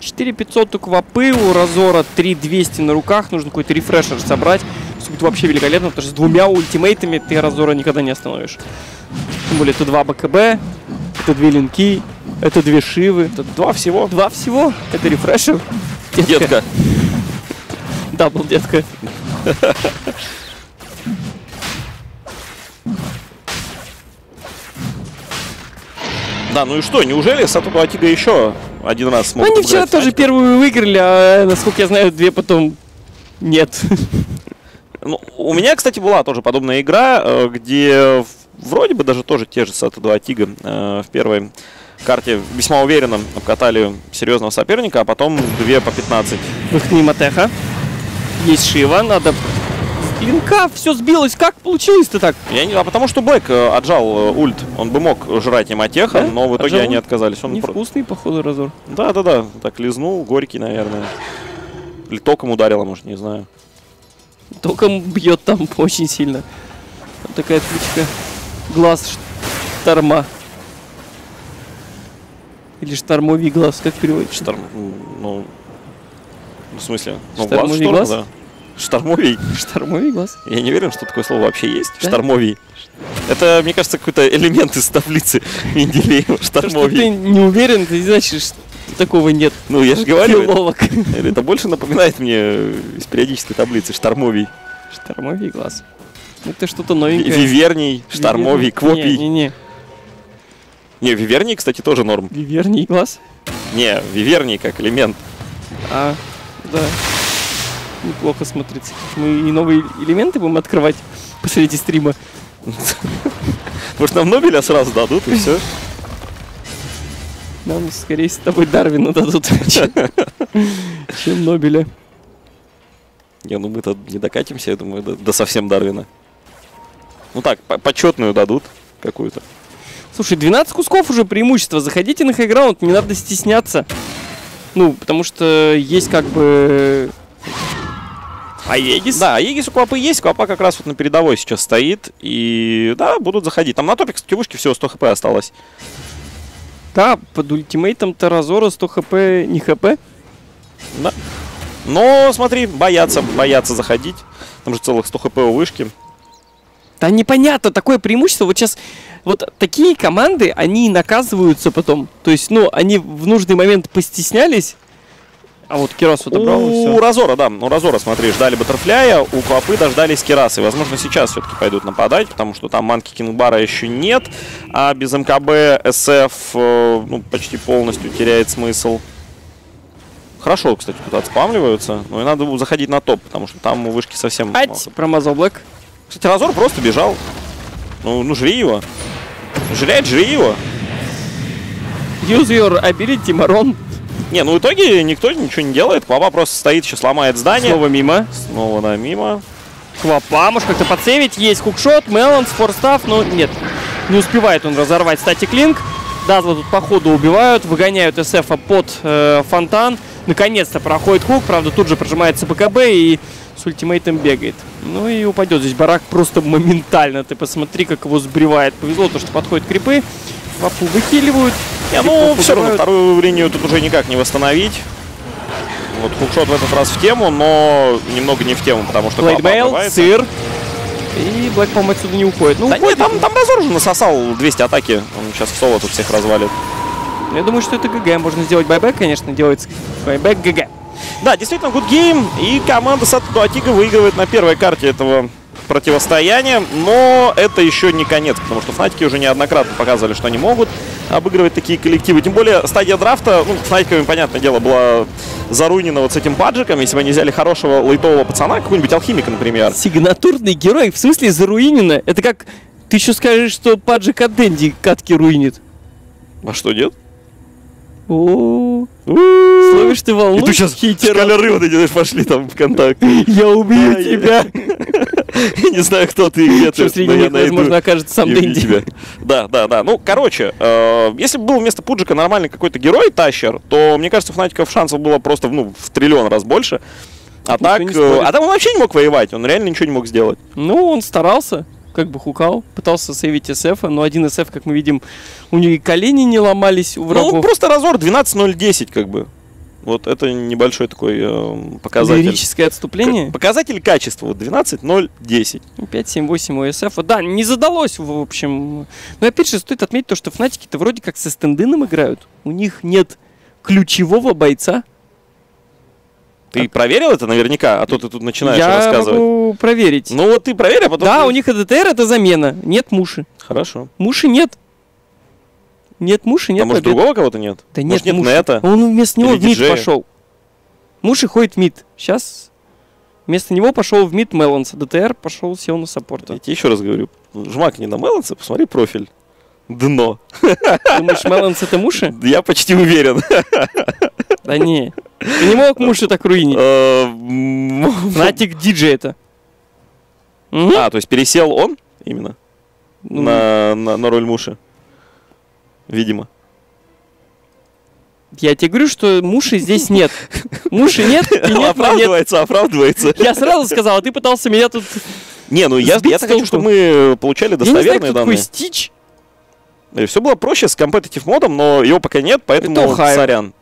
4500 у Квапы, у Разора 3200 на руках. Нужно какой-то рефрешер собрать. Все будет вообще великолепно, потому что с двумя ультимейтами ты Разора никогда не остановишь. Тем более это два БКБ, это две линки, это две Шивы. Это два всего. Два всего. Это рефрешер. Детка. Детка. Дабл, детка. Да, ну и что, неужели Сату Атига еще один раз смог Ну, они вчера тоже Fnatic? первую выиграли, а насколько я знаю, две потом нет. Ну, у меня, кстати, была тоже подобная игра, э, где вроде бы даже тоже те же Сата 2 Тига э, в первой карте весьма уверенно обкатали серьезного соперника, а потом две по 15. Выход мимо Теха. Есть Шива, надо... Клинка, все сбилось. Как получилось-то так? Я не, а потому что Блэк э, отжал э, ульт. Он бы мог жрать им Атеха, Да? но в итоге Отжал они ульт? отказались. Он про- Невкусный, походу, разор. Да, да, да. Так лизнул, горький, наверное. Или током ударило, может, не знаю. Током бьет там очень сильно. Вот такая отключка. Глаз шторма. Или штормовий глаз, как переводится? Шторм... Ну, в смысле? Ну, Штормовий шторма, глаз? да. Штормовий. Штормовий глаз. Я не уверен, что такое слово вообще есть. Да? Штормовий. Это, мне кажется, какой-то элемент из таблицы Менделеева. То, что ты Штормовий. не уверен, это не значит, что такого нет. Ну, я же говорю, это, Филолог. это больше напоминает мне из периодической таблицы. Штормовий. Штормовий глаз. Это что-то Ви- новенькое. Виверний, Штормовий, Квопий. Не-не-не. Не, Виверний, кстати, тоже норм. Виверний глаз. Не, Виверний как элемент. А, да. Неплохо смотрится. Мы и новые элементы будем открывать посреди стрима. Может, нам Нобеля сразу дадут, и все? Нам, скорее, с тобой Дарвина дадут, чем- Нобеля. Не, ну мы-то не докатимся, я думаю, до, до совсем Дарвина. Ну так, по- почетную дадут какую-то. Слушай, 12 кусков уже преимущество. Заходите на хайграунд, не надо стесняться. Ну, потому что есть как бы... А Егис? Да, Егис у Квапы есть, Квапа как раз вот на передовой сейчас стоит. И да, будут заходить. Там на топе, кстати, вышки всего 100 хп осталось. Да, под ультимейтом Таразора 100 хп не хп. Да. Но, смотри, боятся, боятся заходить. Там же целых 100 хп у вышки. Да непонятно, такое преимущество. Вот сейчас вот такие команды, они наказываются потом. То есть, ну, они в нужный момент постеснялись. А вот Кирос отобрал и У. Разора, да, у Разора, смотри, ждали Баттерфляя, у Квапы дождались Керасы. Возможно, сейчас все-таки пойдут нападать, потому что там манки Кингбара еще нет, а без МКБ СФ э, ну, почти полностью теряет смысл. Хорошо, кстати, тут отспамливаются, но и надо заходить на топ, потому что там у вышки совсем... Ать, промазал Блэк. Кстати, Разор просто бежал. Ну, ну жри его. Жрять, жри его. Use your ability, Марон. Не, ну в итоге никто ничего не делает. Квапа просто стоит, сейчас ломает здание. Снова мимо. Снова на мимо. Хвапа, может как-то подсейвить. Есть хукшот, Меланс, форстав, но нет. Не успевает он разорвать статик линк. Дазла тут по ходу убивают, выгоняют СФа под э, фонтан. Наконец-то проходит хук, правда тут же прожимается БКБ и с ультимейтом бегает. Ну и упадет здесь барак просто моментально. Ты посмотри, как его сбривает. Повезло, то, что подходят крипы. Папу выкиливают. Не, ну, все равно вторую линию тут уже никак не восстановить. Вот hookshot в этот раз в тему, но немного не в тему, потому что отрывается. сыр. И Блэк, по-моему, отсюда не уходит. Ну, Да уходит. нет, там, там Razor уже насосал 200 атаки. Он сейчас в соло тут всех развалит. Я думаю, что это GG. Можно сделать buyback, конечно, делается buyback GG. Да, действительно, good game. И команда Satuduatiga выигрывает на первой карте этого противостояния. Но это еще не конец, потому что Фнатики уже неоднократно показывали, что они могут обыгрывать такие коллективы. Тем более стадия драфта, ну, Фнатиками, понятное дело, была заруйнена вот с этим паджиком. Если бы они взяли хорошего лайтового пацана, какого-нибудь алхимика, например. Сигнатурный герой, в смысле заруинено. Это как ты еще скажешь, что Паджик от Дэнди катки руинит. А что, нет? О, словишь ты волну, И тут сейчас хитер. шкаляры вот эти знаешь, пошли там ВКонтакте. Я убью тебя. Не знаю, кто ты и где ты, но я них, возможно, найду. окажется сам Дэнди. Да, да, да. Ну, короче, э, если бы был вместо Пуджика нормальный какой-то герой Тащер, то, мне кажется, у Фнатиков шансов было просто ну, в триллион раз больше. А так, э, а там он вообще не мог воевать, он реально ничего не мог сделать. Ну, он старался, как бы хукал, пытался сейвить СФ, но один СФ, как мы видим, у него и колени не ломались у Ну, врагов. просто разор 12-0-10, как бы. Вот это небольшой такой э, показатель. Лирическое отступление. К- Показатель качества. Вот 12-0-10. 5, 7, 8 у СФ. Да, не задалось, в общем. Но опять же, стоит отметить то, что Фнатики-то вроде как со стендином играют. У них нет ключевого бойца. Ты проверил это наверняка? А то ты тут начинаешь Я рассказывать. могу проверить. Ну вот ты проверь, а потом... да, ты- у них ЭДТР это замена. Нет муши. Хорошо. Муши нет. Нет муши, нет а может побед. другого кого-то нет? Да может, нет, нет муши. Нета? Он вместо него Или в мид диджея? пошел. Муши ходит в мид. Сейчас вместо него пошел в мид Меланс. ДТР пошел, сел на саппорта. Я тебе еще раз говорю. жмак не на Меланса, посмотри профиль. Дно. Думаешь, Меланс это муши? Я почти уверен. Да не. Ты не мог муши так руинить. Э, м, Фнатик диджей это. А, то есть пересел он именно Ну, на, на, на роль Муши? Видимо. Я тебе говорю, что муши здесь нет. Муши нет, и нет, но нет. оправдывается, оправдывается. Я сразу сказал, а ты пытался меня тут... Не, ну я, я хочу, чтобы мы получали Я не знаю, достоверные кто такой данные. Стич. Все было проще с компетитив модом, но его пока нет, поэтому сорян.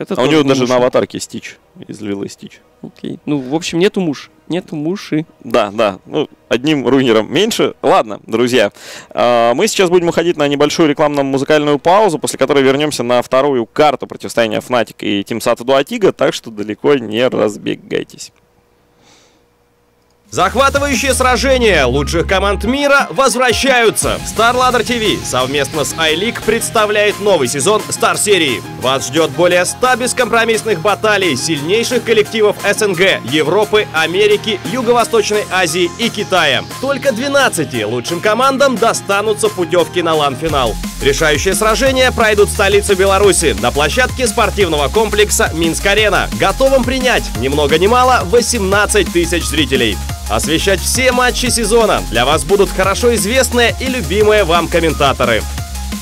Это А у него не даже муши. на аватарке Стич из Лилы Стич. Окей. Ну, в общем, нету муж. Нету муши. Да, да. Ну, одним руинером меньше. Ладно, друзья. а, Мы сейчас будем уходить на небольшую рекламно-музыкальную паузу, после которой вернемся на вторую карту противостояния Fnatic и Team Sata Дуатига, так что далеко не разбегайтесь. Захватывающие сражения лучших команд мира возвращаются. StarLadder TV совместно с iLeague представляет новый сезон Star серии. Вас ждет более 100 бескомпромиссных баталий сильнейших коллективов СНГ, Европы, Америки, Юго-Восточной Азии и Китая. Только 12 лучшим командам достанутся путевки на лан-финал. Решающие сражения пройдут в столице Беларуси на площадке спортивного комплекса Минск-Арена, готовым принять ни много ни мало 18 тысяч зрителей. Освещать все матчи сезона для вас будут хорошо известные и любимые вам комментаторы.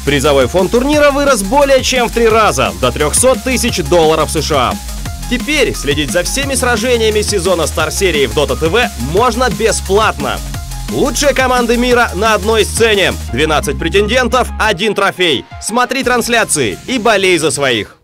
Призовой фонд турнира вырос более чем в три раза, до 300 тысяч долларов США. Теперь следить за всеми сражениями сезона Star серии в Dota TV можно бесплатно. Лучшие команды мира на одной сцене. 12 претендентов, один трофей. Смотри трансляции и болей за своих.